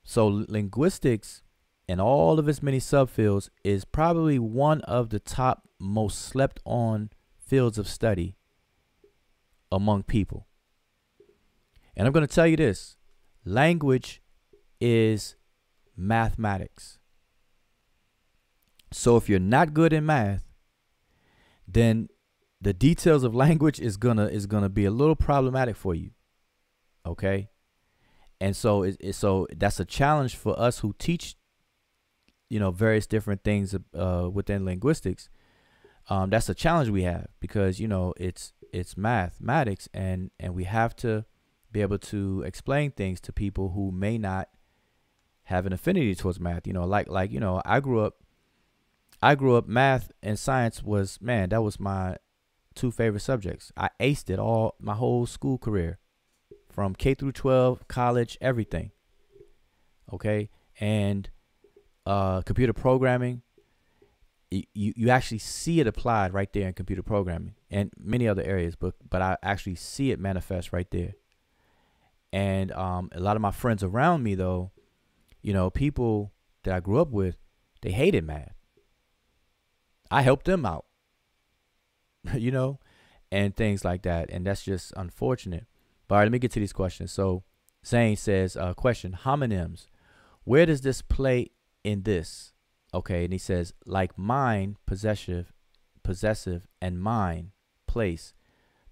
[SPEAKER 1] So, linguistics and all of its many subfields is probably one of the top most slept on fields of study among people. And I'm going to tell you this language is mathematics. So if you're not good in math, then the details of language is gonna is gonna be a little problematic for you. Okay, and so it, it, so that's a challenge for us who teach, you know, various different things uh, within linguistics. Um, that's a challenge we have because you know it's it's mathematics and and we have to be able to explain things to people who may not have an affinity towards math. You know, like like you know, I grew up I grew up math and science was man, that was my two favorite subjects. I aced it all my whole school career. From K through 12, college, everything. Okay? And uh computer programming you, you actually see it applied right there in computer programming and many other areas but but I actually see it manifest right there and um, a lot of my friends around me though you know people that I grew up with they hated math I helped them out, <laughs> you know, and things like that. And that's just unfortunate. But all right, let me get to these questions. So Zane says, uh, question, homonyms. Where does this play in this? Okay, and he says, like mine, possessive, possessive, and mine, place.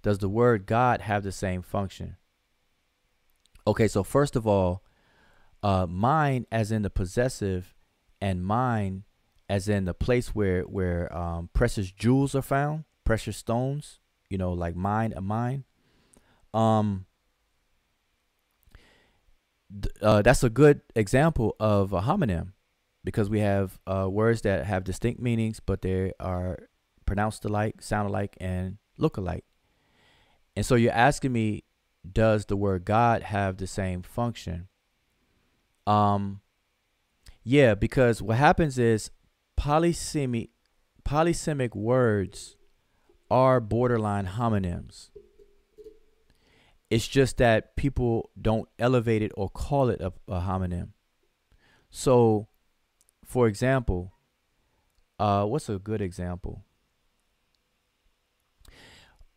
[SPEAKER 1] Does the word God have the same function? Okay, so first of all, uh, mine as in the possessive and mine as in the place where where um, precious jewels are found, precious stones, you know, like mine a mine. Um, uh, that's a good example of a homonym because we have uh, words that have distinct meanings, but they are pronounced alike, sound alike, and look alike. And so you're asking me, does the word God have the same function? Um, yeah, because what happens is polysemic polysemic words are borderline homonyms. It's just that people don't elevate it or call it a, a homonym. So, for example, uh, what's a good example?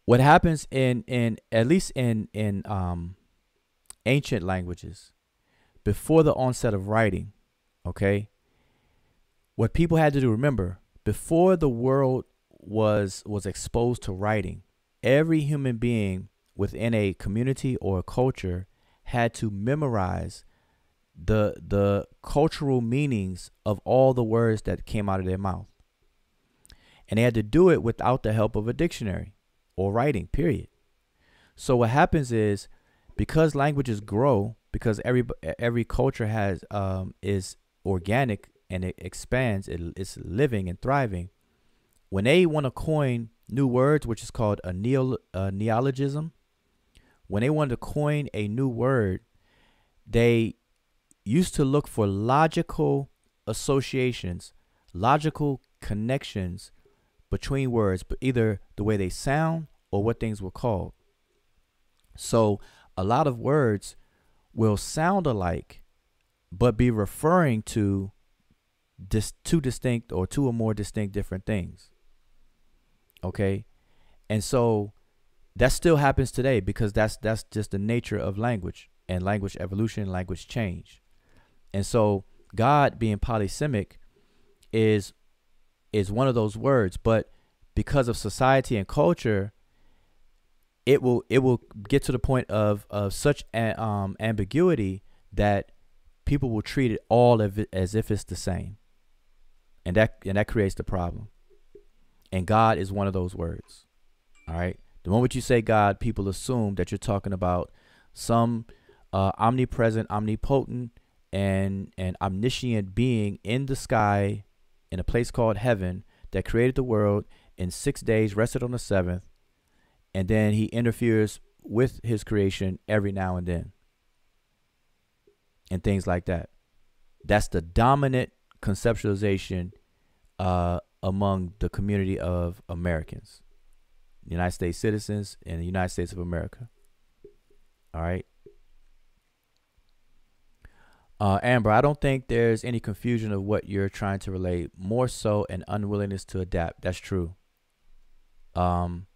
[SPEAKER 1] What happens in in at least in in um, ancient languages before the onset of writing, okay, what people had to do remember before the world was was exposed to writing every human being within a community or a culture had to memorize the the cultural meanings of all the words that came out of their mouth. And they had to do it without the help of a dictionary or writing period so what happens is because languages grow because every every culture has um, is organic and it expands, it, it's living and thriving. When they want to coin new words, which is called a, neo, a neologism, when they want to coin a new word, they used to look for logical associations, logical connections between words, but either the way they sound or what things were called. So a lot of words will sound alike, but be referring to dis- two distinct or two or more distinct different things. Okay? And so that still happens today because that's that's just the nature of language and language evolution, language change. And so God being polysemic is is one of those words, but because of society and culture, it will it will get to the point of of such a, um, ambiguity that people will treat it all it, as if it's the same and that and that creates the problem. And God is one of those words. All right. The moment you say God, people assume that you're talking about some uh, omnipresent, omnipotent, and and omniscient being in the sky, in a place called heaven, that created the world in six days, rested on the seventh, and then He interferes with His creation every now and then, and things like that. That's the dominant conceptualization uh, among the community of Americans, United States citizens in the United States of America. All right. Uh, Amber, I don't think there's any confusion of what you're trying to relate. More so, an unwillingness to adapt. That's true. Um,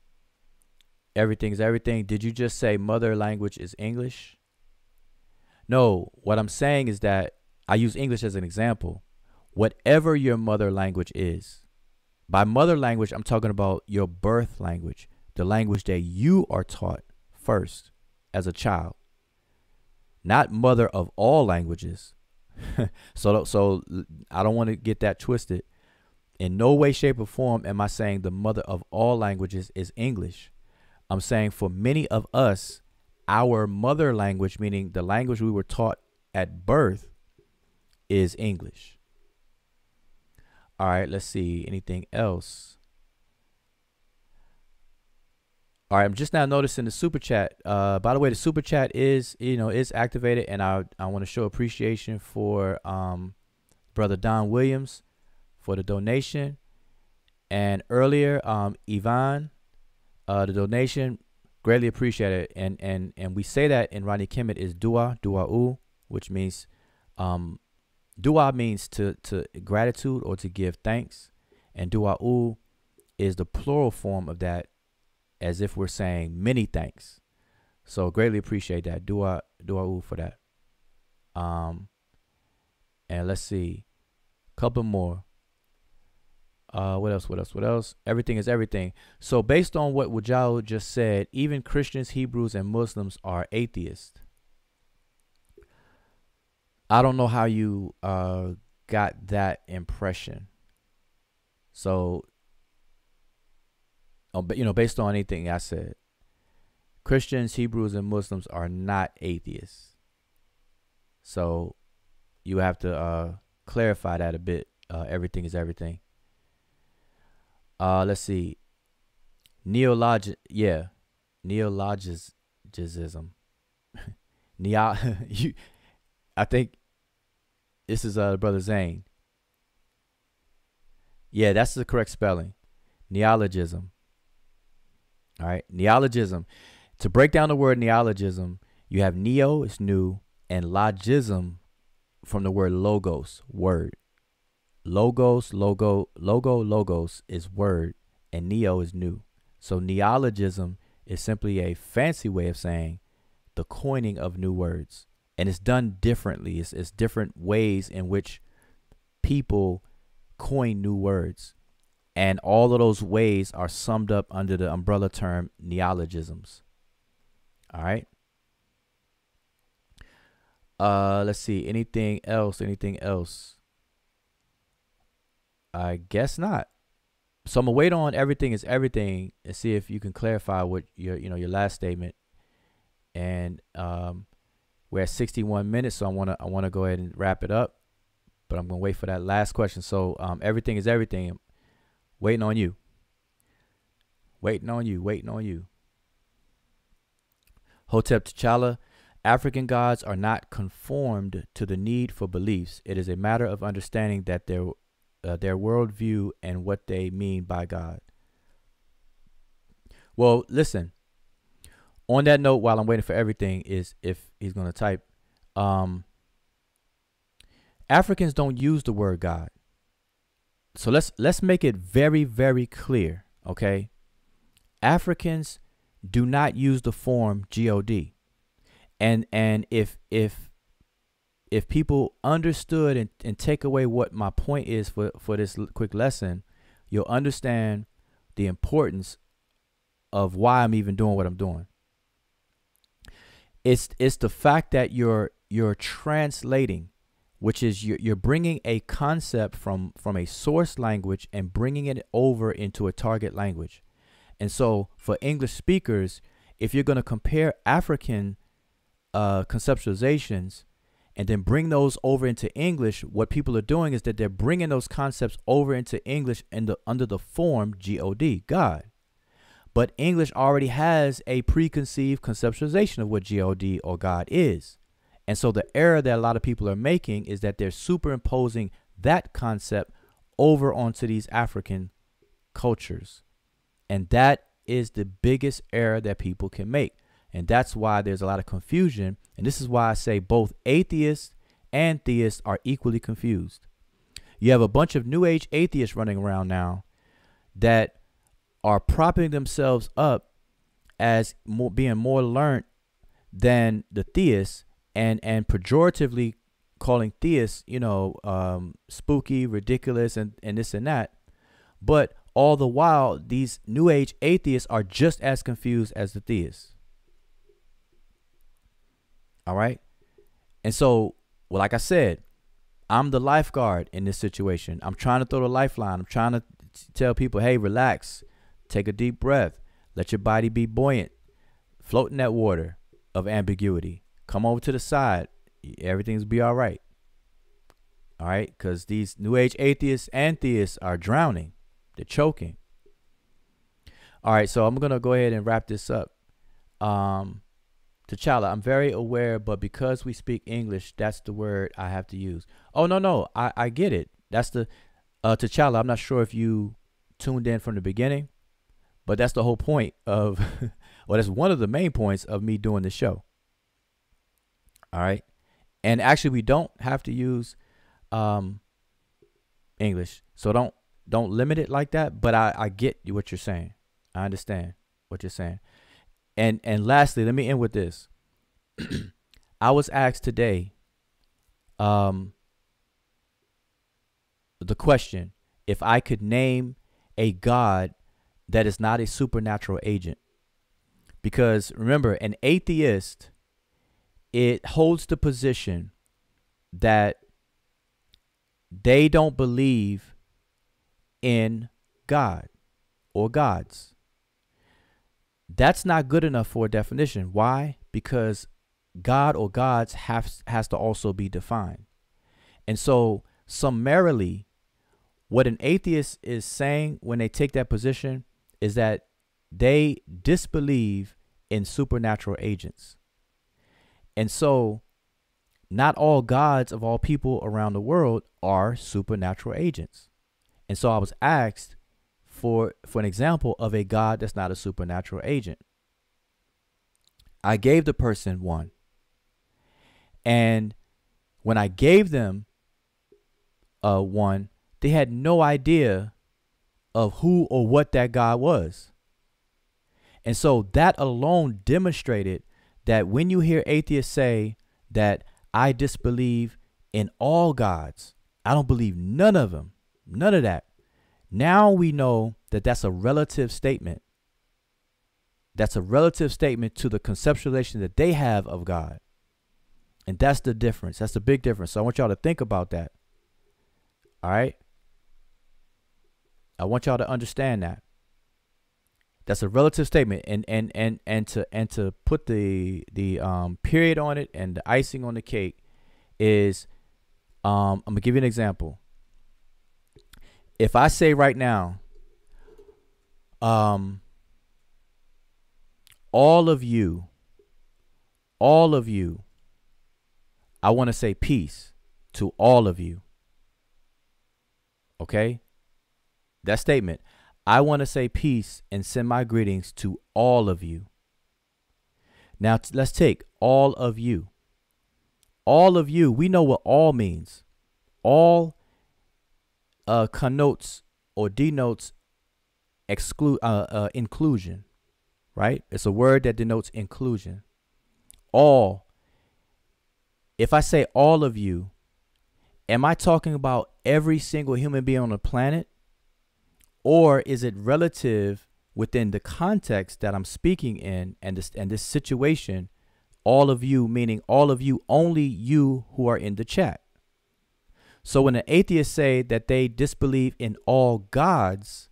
[SPEAKER 1] everything is everything. Did you just say mother language is English? No, what I'm saying is that I use English as an example. Whatever your mother language is, by mother language, I'm talking about your birth language, the language that you are taught first as a child, not mother of all languages. <laughs> so, so I don't want to get that twisted. In no way, shape, or form am I saying the mother of all languages is English. I'm saying for many of us, our mother language, meaning the language we were taught at birth, is English. All right, let's see. Anything else? All right, I'm just now noticing the super chat. Uh, by the way, the super chat is you know is activated, and I I want to show appreciation for um, brother Don Williams for the donation, and earlier um, Yvonne, uh, the donation greatly appreciated, and and and we say that in Rani Kemet is dua dua u, which means um, Dua means to to gratitude or to give thanks, and dua dua'u is the plural form of that, as if we're saying many thanks. So greatly appreciate that. Do I Dua dua'u for that. Um, and let's see, couple more. Uh, what else? What else? What else? Everything is everything. So based on what Wajao just said, even Christians, Hebrews, and Muslims are atheists. I don't know how you uh, got that impression. So, you know, based on anything I said, Christians, Hebrews, and Muslims are not atheists. So, you have to uh, clarify that a bit. Uh, everything is everything. Uh, let's see. Neolog, yeah, neologism. <laughs> Neo, <laughs> you I think this is uh brother Zane. Yeah, that's the correct spelling. Neologism. All right, neologism. To break down the word neologism, you have neo is new and logism from the word logos, word. Logos, logo, logo, logos is word, and neo is new. So neologism is simply a fancy way of saying the coining of new words and it's done differently. It's, it's different ways in which people coin new words. And all of those ways are summed up under the umbrella term neologisms. All right. Uh, let's see. Anything else? Anything else? I guess not. So I'm gonna wait on everything is everything and see if you can clarify what your you know your last statement. And um, we're at 61 minutes, so I want to I want to go ahead and wrap it up. But I'm gonna wait for that last question. So um, everything is everything. Waiting on you. Waiting on you. Waiting on you. Hotep T'Challa, African gods are not conformed to the need for beliefs. It is a matter of understanding that their uh, their worldview and what they mean by God. Well, listen, on that note, while I'm waiting for everything, is if he's gonna type, um, Africans don't use the word God. So let's let's make it very very clear, okay? Africans do not use the form God. And and if if if people understood and, and take away what my point is for, for this quick lesson, you'll understand the importance of why I'm even doing what I'm doing. It's it's the fact that you're you're translating, which is you're, you're bringing a concept from from a source language and bringing it over into a target language. And so for English speakers, if you're going to compare African uh, conceptualizations and then bring those over into English, what people are doing is that they're bringing those concepts over into English in the, under the form God, God. But English already has a preconceived conceptualization of what God or God is. And so the error that a lot of people are making is that they're superimposing that concept over onto these African cultures. And that is the biggest error that people can make. And that's why there's a lot of confusion. And this is why I say both atheists and theists are equally confused. You have a bunch of new age atheists running around now that are propping themselves up as more, being more learned than the theists and and pejoratively calling theists, you know, um, spooky, ridiculous, and, and this and that. But all the while, these new age atheists are just as confused as the theists. All right. And so, well, like I said, I'm the lifeguard in this situation. I'm trying to throw the lifeline. I'm trying to tell people, hey, relax, take a deep breath, let your body be buoyant, float in that water of ambiguity. Come over to the side. Everything's be all right. All right, because these new age atheists and theists are drowning, they're choking. All right, so I'm gonna go ahead and wrap this up. Um, T'Challa, I'm very aware, but because we speak English, that's the word I have to use. Oh no, no, I I get it. That's the uh, T'Challa. I'm not sure if you tuned in from the beginning, but that's the whole point of, <laughs> well, that's one of the main points of me doing the show. All right, and actually, we don't have to use um, English, so don't don't limit it like that. But I I get what you're saying. I understand what you're saying. And and lastly, let me end with this. <clears throat> I was asked today um the question if I could name a god that is not a supernatural agent. Because remember, an atheist it holds the position that they don't believe in God or gods. That's not good enough for a definition. Why? Because God or gods have, has to also be defined. And so, summarily, what an atheist is saying when they take that position is that they disbelieve in supernatural agents. And so, not all gods of all people around the world are supernatural agents. And so I was asked for for an example of a god that's not a supernatural agent. I gave the person one. And when I gave them uh one, they had no idea of who or what that god was. And so that alone demonstrated that when you hear atheists say that I disbelieve in all gods, I don't believe none of them, none of that. Now we know that that's a relative statement. That's a relative statement to the conceptualization that they have of God. And that's the difference. That's the big difference. So I want y'all to think about that. All right? I want y'all to understand that. That's a relative statement and and and and to and to put the the um period on it and the icing on the cake is um I'm to give you an example if I say right now, um, all of you, all of you, I want to say peace to all of you. Okay? That statement. I want to say peace and send my greetings to all of you. Now let's take all of you. All of you, we know what all means. All uh, connotes or denotes exclude uh, uh, inclusion, right? It's a word that denotes inclusion. All. If I say all of you, am I talking about every single human being on the planet? Or is it relative within the context that I'm speaking in and this and this situation, all of you meaning all of you, only you who are in the chat? So when an atheist say that they disbelieve in all gods,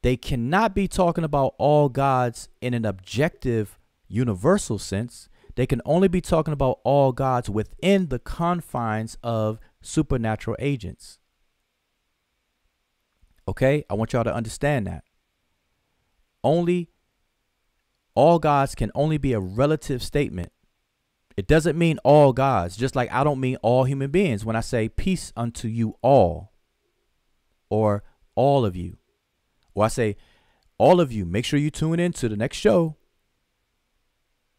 [SPEAKER 1] they cannot be talking about all gods in an objective universal sense. They can only be talking about all gods within the confines of supernatural agents. Okay? I want y'all to understand that. Only all gods can only be a relative statement It doesn't mean all gods, just like I don't mean all human beings when I say peace unto you all or all of you. Or I say all of you, make sure you tune in to the next show.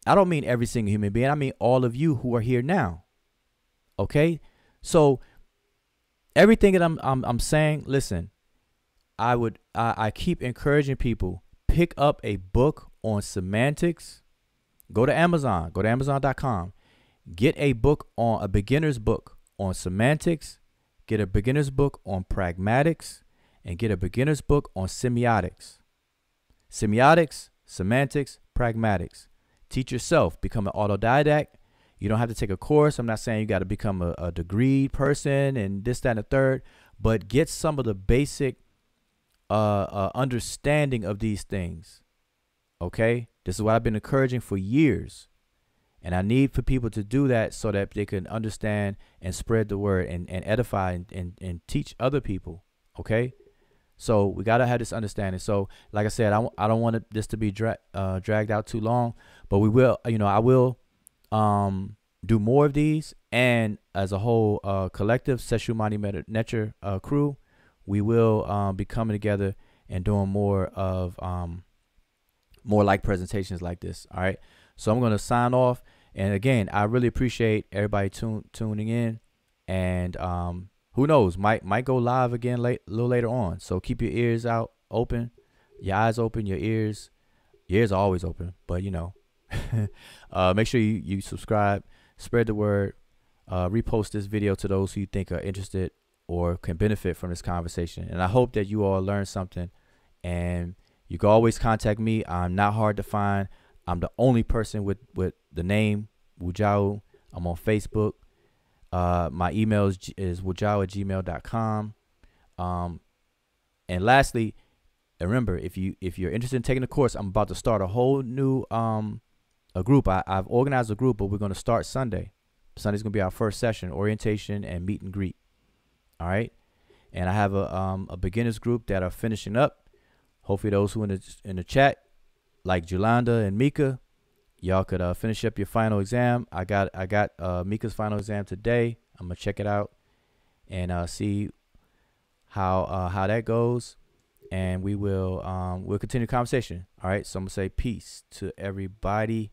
[SPEAKER 1] I don't mean every single human being. I mean all of you who are here now. Okay? So everything that I'm I'm, I'm saying, listen, I would I, I keep encouraging people pick up a book on semantics. Go to Amazon, go to amazon.com. Get a book on a beginner's book on semantics, get a beginner's book on pragmatics, and get a beginner's book on semiotics. Semiotics, semantics, pragmatics. Teach yourself, become an autodidact. You don't have to take a course. I'm not saying you got to become a, a degree person and this, that, and the third, but get some of the basic uh, uh, understanding of these things. Okay? This is what I've been encouraging for years. And I need for people to do that so that they can understand and spread the word and, and edify and, and, and teach other people. Okay? So we got to have this understanding. So, like I said, I, I don't want this to be dra- uh, dragged out too long, but we will, you know, I will um, do more of these. And as a whole uh, collective, Seshew Mani Nature uh, crew, we will um, be coming together and doing more of um, more like presentations like this. All right. So I'm going to sign off. And again, I really appreciate everybody tune, tuning in. And um, who knows, might might go live again late a little later on. So keep your ears out open, your eyes open, your ears. Your ears are always open, but you know, <laughs> uh, make sure you, you subscribe, spread the word, uh, repost this video to those who you think are interested or can benefit from this conversation. And I hope that you all learned something. And you can always contact me. I'm not hard to find. I'm the only person with, with the name Wujao. I'm on Facebook. Uh, my email is, is wujao at gmail.com. Um, and lastly, remember if you if you're interested in taking the course, I'm about to start a whole new um a group. I, I've organized a group, but we're gonna start Sunday. Sunday's gonna be our first session, orientation and meet and greet. All right. And I have a um, a beginners group that are finishing up. Hopefully, those who in the in the chat, like Julanda and Mika, y'all could uh, finish up your final exam. I got I got uh, Mika's final exam today. I'm gonna check it out and uh, see how uh, how that goes, and we will um, we'll continue the conversation. All right. So I'm gonna say peace to everybody,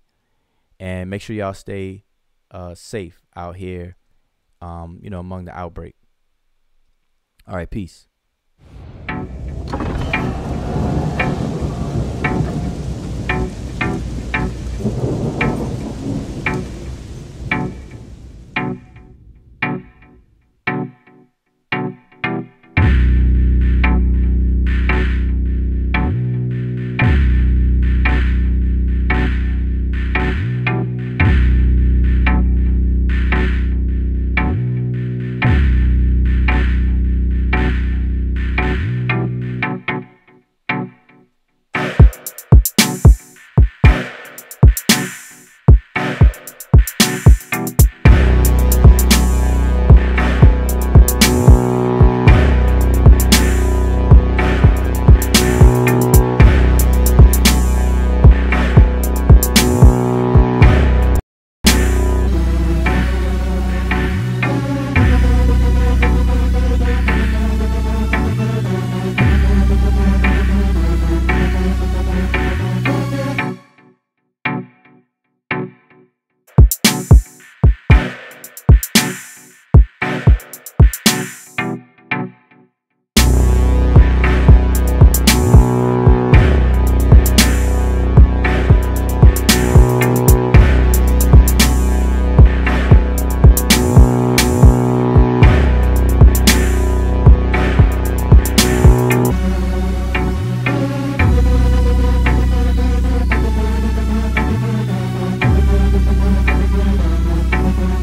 [SPEAKER 1] and make sure y'all stay uh, safe out here. Um, you know, among the outbreak. All right, peace.